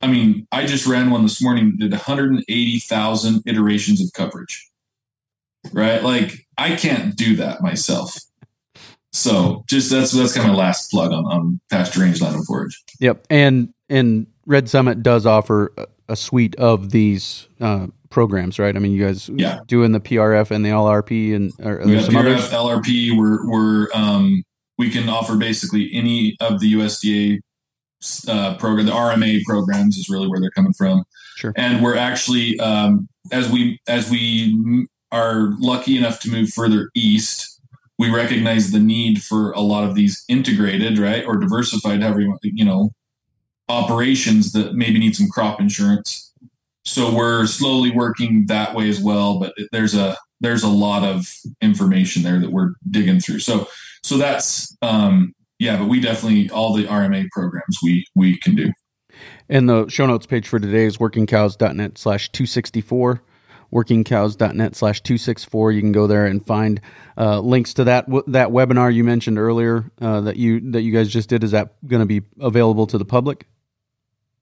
I mean, I just ran one this morning did 180,000 iterations of coverage. Right? Like I can't do that myself. So just that's that's kind of my last plug on, on pasture rangeland and forage.
Yep. And and Red Summit does offer a, suite of these uh, programs, right? I mean, you guys
yeah.
doing the PRF and the LRP and are,
are some PRF, others? LRP. We're we're um, we can offer basically any of the USDA uh, program. The RMA programs is really where they're coming from.
Sure.
And we're actually um, as we as we are lucky enough to move further east, we recognize the need for a lot of these integrated, right, or diversified, however you, you know, operations that maybe need some crop insurance. So we're slowly working that way as well. But there's a there's a lot of information there that we're digging through. So so that's um, yeah, but we definitely all the RMA programs we we can do.
And the show notes page for today is workingcows.net slash 264 workingcows.net slash 264 you can go there and find uh, links to that that webinar you mentioned earlier uh, that you that you guys just did. Is that going to be available to the public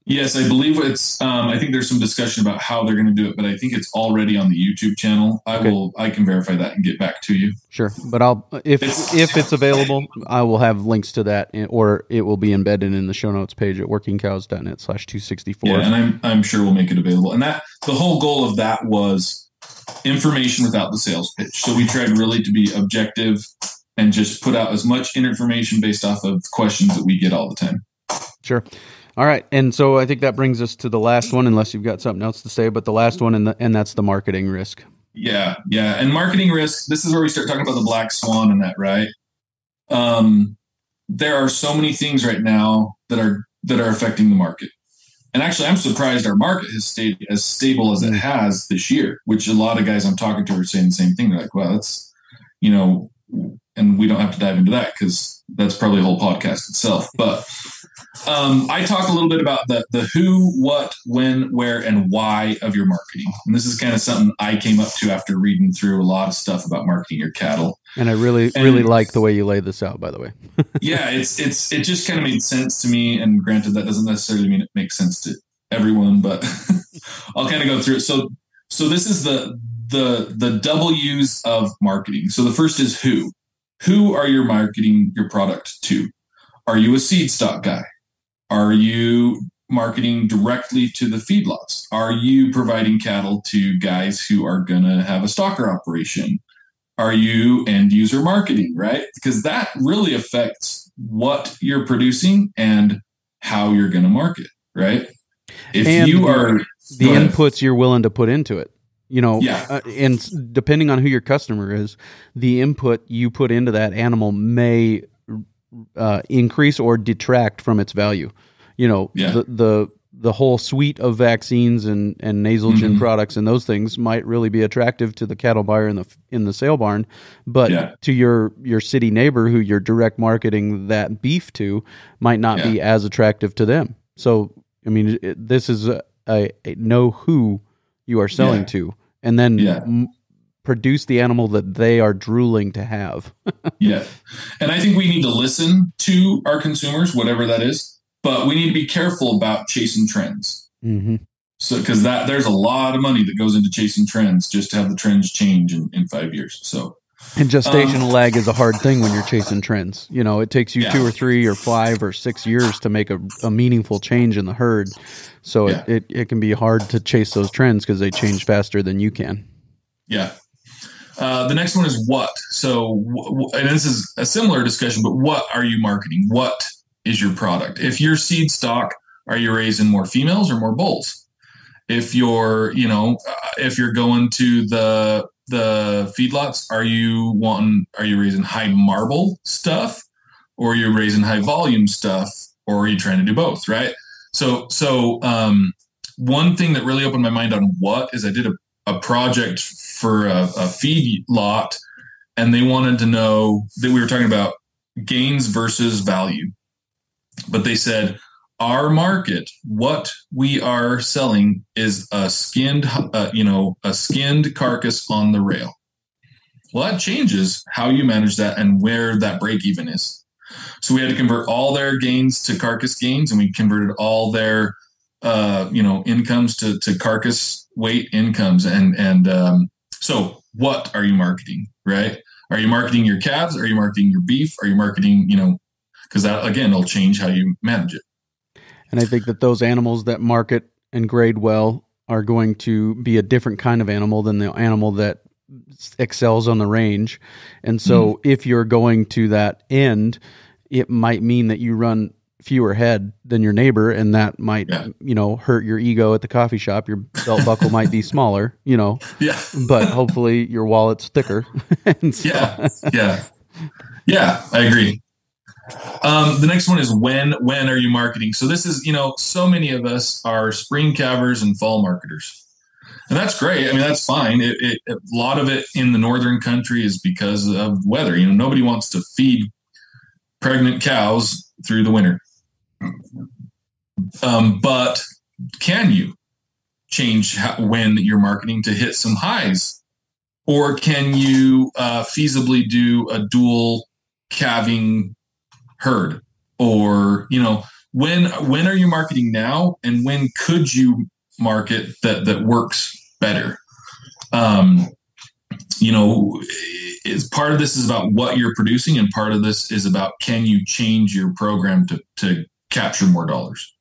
Yes, I believe it's. Um, I think there's some discussion about how they're going to do it, but I think it's already on the YouTube channel. I okay. will. I can verify that and get back to you.
Sure, but I'll if it's, if it's available, I will have links to that, or it will be embedded in the show notes page at workingcows.net/slash two sixty four.
Yeah, and I'm I'm sure we'll make it available. And that the whole goal of that was information without the sales pitch. So we tried really to be objective and just put out as much information based off of questions that we get all the time.
Sure. All right, and so I think that brings us to the last one, unless you've got something else to say. But the last one, and the, and that's the marketing risk.
Yeah, yeah, and marketing risk. This is where we start talking about the black swan and that, right? Um, there are so many things right now that are that are affecting the market, and actually, I'm surprised our market has stayed as stable as it mm. has this year. Which a lot of guys I'm talking to are saying the same thing. They're like, "Well, that's you know," and we don't have to dive into that because that's probably a whole podcast itself, but um, I talk a little bit about the the who, what, when, where, and why of your marketing. And this is kind of something I came up to after reading through a lot of stuff about marketing your cattle.
And I really, and, really like the way you lay this out. By the way,
yeah, it's it's it just kind of made sense to me. And granted, that doesn't necessarily mean it makes sense to everyone, but I'll kind of go through it. So so this is the the the W's of marketing. So the first is who. Who are you marketing your product to? Are you a seed stock guy? Are you marketing directly to the feedlots? Are you providing cattle to guys who are going to have a stocker operation? Are you end user marketing, right? Because that really affects what you're producing and how you're going to market, right?
If and you are the inputs you're willing to put into it you know
yeah.
Uh, and depending on who your customer is the input you put into that animal may uh, increase or detract from its value. You know,
yeah.
the, the the whole suite of vaccines and and Nasalgen mm-hmm. products and those things might really be attractive to the cattle buyer in the in the sale barn, but yeah. to your your city neighbor who you're direct marketing that beef to might not yeah. be as attractive to them. So, I mean, it, this is a, a, a, know who you are selling yeah. to, and then m- produce the animal that they are drooling to have.
yeah. And I think we need to listen to our consumers, whatever that is, but we need to be careful about chasing trends.
Mm-hmm.
So, because that there's a lot of money that goes into chasing trends just to have the trends change in, in five years. So,
and gestational um, lag is a hard thing when you're chasing trends. You know, it takes you yeah. two or three or five or six years to make a, a meaningful change in the herd. So yeah. it, it, it can be hard to chase those trends because they change faster than you can.
Yeah. Uh, the next one is what. So, and this is a similar discussion, but what are you marketing? What is your product? If you're seed stock, are you raising more females or more bulls? If you're, you know, uh, if you're going to the the feedlots, are you wanting? Are you raising high marble stuff, or are you raising high volume stuff, or are you trying to do both, right? So, so um, one thing that really opened my mind on what is I did a, a project for a, a feed lot, and they wanted to know that we were talking about gains versus value, but they said our market, what we are selling is a skinned, uh, you know, a skinned carcass on the rail. Well, that changes how you manage that and where that break even is. So we had to convert all their gains to carcass gains, and we converted all their, uh, you know, incomes to to carcass weight incomes. And and um, so, what are you marketing? Right? Are you marketing your calves? Are you marketing your beef? Are you marketing, you know, because that again, it'll change how you manage it.
And I think that those animals that market and grade well are going to be a different kind of animal than the animal that excels on the range. And so mm. if you're going to that end, it might mean that you run fewer head than your neighbor and that might yeah. you know hurt your ego at the coffee shop your belt buckle might be smaller you know
yeah
but hopefully your wallet's thicker
so. yeah yeah yeah i agree um, the next one is when when are you marketing? So this is you know so many of us are spring calvers and fall marketers, and that's great. I mean that's fine. It, it, a lot of it in the northern country is because of weather. You know nobody wants to feed pregnant cows through the winter. Um, but can you change how, when you're marketing to hit some highs, or can you uh, feasibly do a dual calving herd? Or you know when when are you marketing now? And when could you market that that works better? Um you know is part of this is about what you're producing and part of this is about can you change your program to to capture more dollars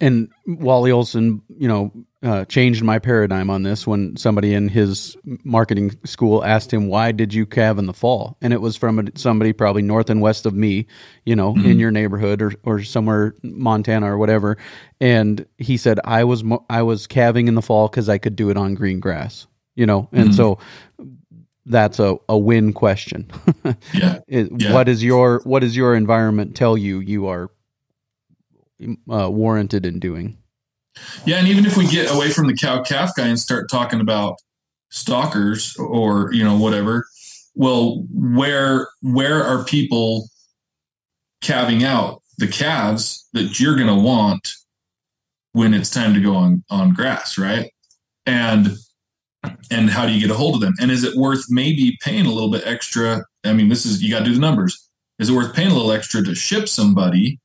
and Wally Olson, you know, uh, changed my paradigm on this when somebody in his marketing school asked him, "Why did you calve in the fall?" And it was from a, somebody probably north and west of me, you know, mm-hmm. in your neighborhood or or somewhere Montana or whatever. And he said, "I was I was calving in the fall because I could do it on green grass." You know, and mm-hmm. so that's a, a win question.
yeah.
yeah. What is your what does your environment tell you you are uh, warranted in doing.
Yeah, and even if we get away from the cow calf guy and start talking about stockers or you know whatever, well, where where are people calving out the calves that you're going to want when it's time to go on on grass, right? And and how do you get a hold of them? And is it worth maybe paying a little bit extra? I mean, this is you got to do the numbers. Is it worth paying a little extra to ship somebody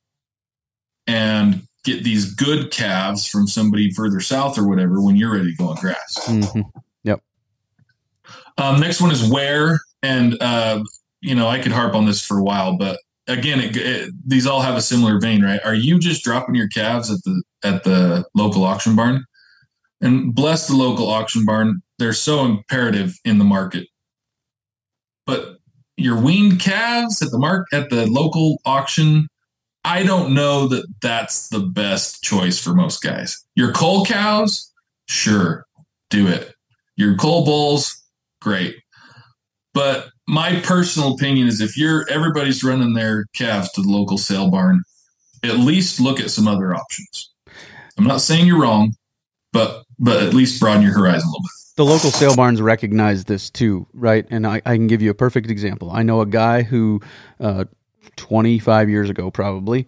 and get these good calves from somebody further south or whatever when you're ready to go on grass.
Mm-hmm. Yep.
Um, next one is where, and uh, you know I could harp on this for a while, but again, it, it, these all have a similar vein, right? Are you just dropping your calves at the at the local auction barn? And bless the local auction barn; they're so imperative in the market. But your weaned calves at the mark at the local auction I don't know that that's the best choice for most guys. Your cull cows, sure, do it. Your cull bulls, great. But my personal opinion is if you're everybody's running their calves to the local sale barn, at least look at some other options. I'm not saying you're wrong, but but at least broaden your horizon a little bit.
The local sale barns recognize this too, right? And I, I can give you a perfect example. I know a guy who uh, 25 years ago, probably,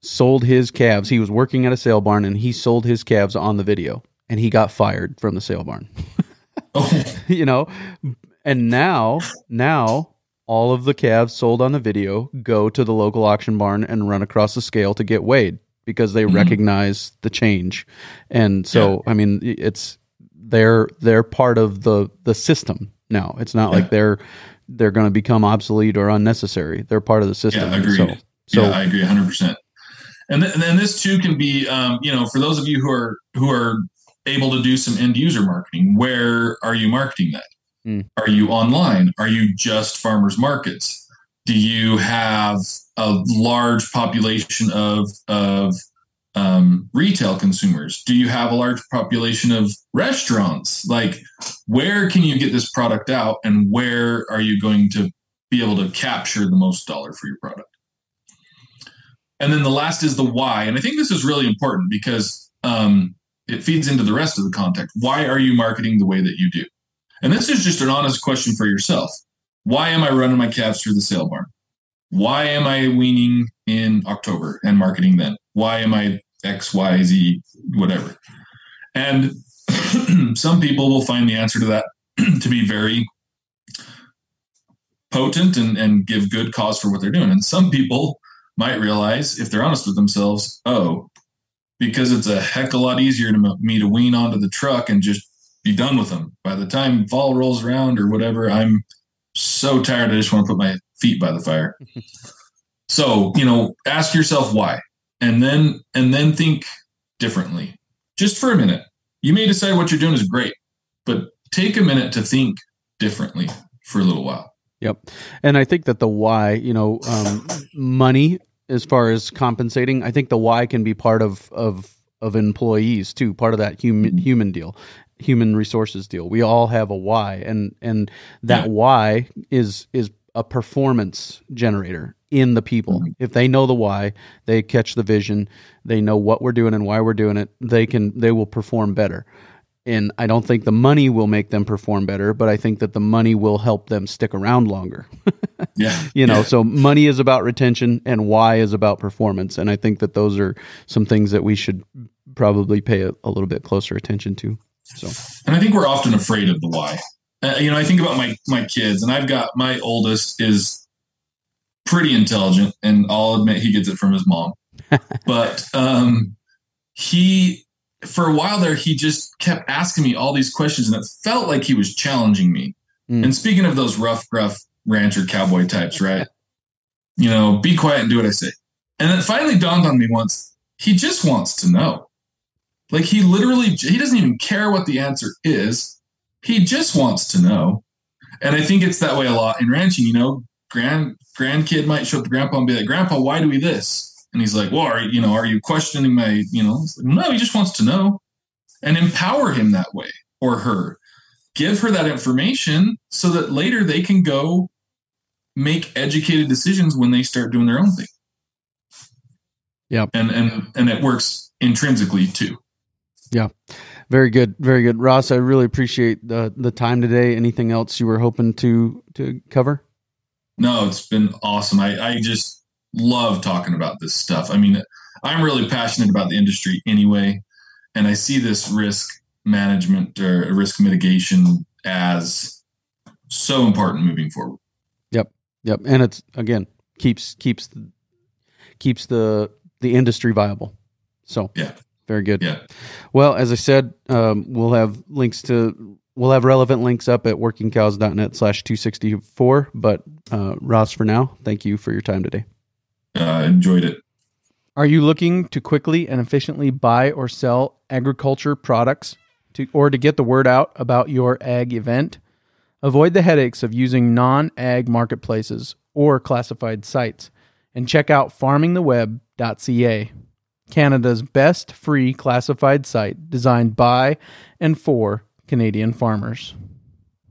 sold his calves. He was working at a sale barn and he sold his calves on the video and he got fired from the sale barn. oh. You know, and now, now all of the calves sold on the video go to the local auction barn and run across the scale to get weighed because they mm-hmm. recognize the change. And so, yeah. I mean, it's they're they're part of the the system now. It's not yeah. like they're they're going to become obsolete or unnecessary. They're part of the system.
Yeah, agreed. So, so yeah, I agree 100. percent And then, and this too can be, um, you know, for those of you who are who are able to do some end user marketing, where are you marketing that? Mm. Are you online? Are you just farmers markets? Do you have a large population of of um, retail consumers? Do you have a large population of restaurants? Like, where can you get this product out, and where are you going to be able to capture the most dollar for your product? And then the last is the why. And I think this is really important because um, it feeds into the rest of the context. Why are you marketing the way that you do? And this is just an honest question for yourself. Why am I running my calves through the sale barn? Why am I weaning in October and marketing then? Why am I X, Y, Z, whatever? And some people will find the answer to that to be very potent and, and give good cause for what they're doing. And some people might realize, if they're honest with themselves, oh, because it's a heck of a lot easier to me to wean onto the truck and just be done with them. By the time fall rolls around or whatever, I'm so tired. I just want to put my feet by the fire. so, you know, ask yourself why, and then and then think differently, just for a minute. You may decide what you're doing is great, but take a minute to think differently for a little while.
Yep. And I think that the why, you know, um, money as far as compensating, I think the why can be part of of of employees too, part of that human human deal, human resources deal. We all have a why, and and that yeah. why is is a performance generator in the people. Mm-hmm. If they know the why, they catch the vision, they know what we're doing and why we're doing it, they can they will perform better and I don't think the money will make them perform better, but I think that the money will help them stick around longer.
yeah.
You know,
yeah.
so money is about retention and why is about performance. And I think that those are some things that we should probably pay a, a little bit closer attention to. So,
and I think we're often afraid of the why. Uh, you know, I think about my my kids, and I've got my oldest is pretty intelligent, and I'll admit he gets it from his mom. but um, he for a while there, he just kept asking me all these questions, and it felt like he was challenging me. Mm. And speaking of those rough, gruff rancher cowboy types, right? you know, be quiet and do what I say. And then finally dawned on me once he just wants to know. Like he literally, he doesn't even care what the answer is. He just wants to know. And I think it's that way a lot in ranching. You know, grand grandkid might show up to grandpa and be like, "Grandpa, why do we this?" And he's like, well, are you know, are you questioning my, you know, like, no, he just wants to know and empower him that way or her. Give her that information so that later they can go make educated decisions when they start doing their own thing.
Yeah.
And and and it works intrinsically too.
Yeah. Very good. Very good. Ross, I really appreciate the the time today. Anything else you were hoping to to cover?
No, it's been awesome. I, I just love talking about this stuff. I mean, I'm really passionate about the industry anyway, and I see this risk management or risk mitigation as so important moving forward.
Yep, yep, and it's again keeps keeps keeps the the industry viable. So
yeah,
very good.
Yeah.
Well, as I said, um, we'll have links to we'll have relevant links up at workingcows.net slash 264 but uh, ross for now thank you for your time today
uh, enjoyed it.
Are you looking to quickly and efficiently buy or sell agriculture products to, or to get the word out about your ag event? Avoid the headaches of using non ag marketplaces or classified sites and check out farmingtheweb.ca, Canada's best free classified site designed by and for Canadian farmers.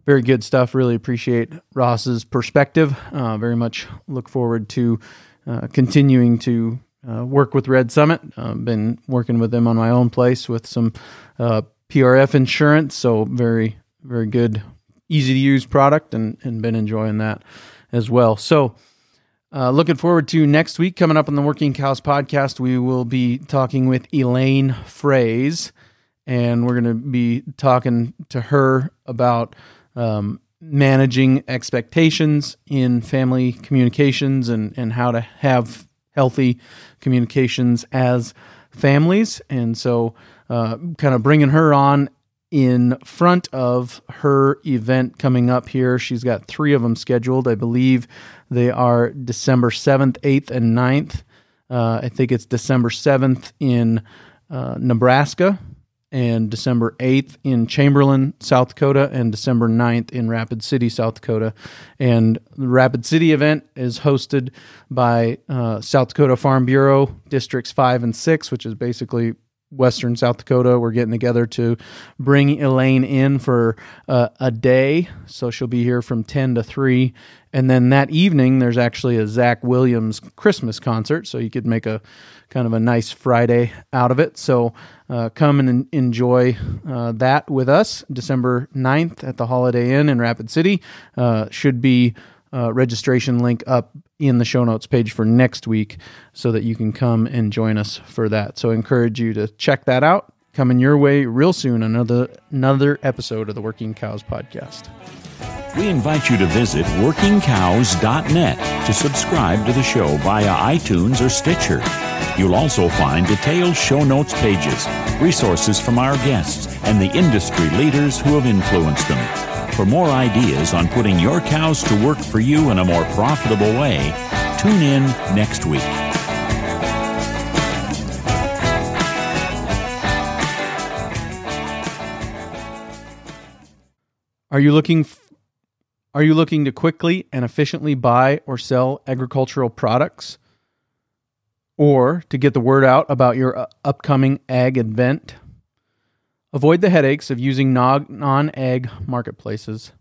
Very good stuff. Really appreciate Ross's perspective. Uh, very much look forward to uh, continuing to uh, work with Red Summit. I've been working with them on my own place with some uh, PRF insurance, so very very good, easy to use product, and and been enjoying that as well. So. Uh, looking forward to next week coming up on the Working Cows podcast. We will be talking with Elaine Froese, and we're going to be talking to her about um, managing expectations in family communications and, and how to have healthy communications as families. And so, uh, kind of bringing her on in front of her event coming up here. She's got three of them scheduled. I believe they are December 7th, 8th, and 9th. Uh, I think it's December 7th in uh, Nebraska and December 8th in Chamberlain, South Dakota, and December 9th in Rapid City, South Dakota. And the Rapid City event is hosted by uh, South Dakota Farm Bureau Districts 5 and 6, which is basically Western South Dakota. We're getting together to bring Elaine in for uh, a day. So she'll be here from 10 to 3. And then that evening, there's actually a Zach Williams Christmas concert. So you could make a kind of a nice Friday out of it. So uh, come and enjoy uh, that with us December 9th at the Holiday Inn in Rapid City. Uh, should be uh, registration link up in the show notes page for next week so that you can come and join us for that. So I encourage you to check that out. Coming your way real soon, another another episode of the Working Cows podcast.
We invite you to visit workingcows.net to subscribe to the show via iTunes or Stitcher. You'll also find detailed show notes pages, resources from our guests, and the industry leaders who have influenced them. For more ideas on putting your cows to work for you in a more profitable way, tune in next week.
Are you looking f- are you looking to quickly and efficiently buy or sell agricultural products? Or to get the word out about your uh, upcoming ag event? Avoid the headaches of using non ag marketplaces.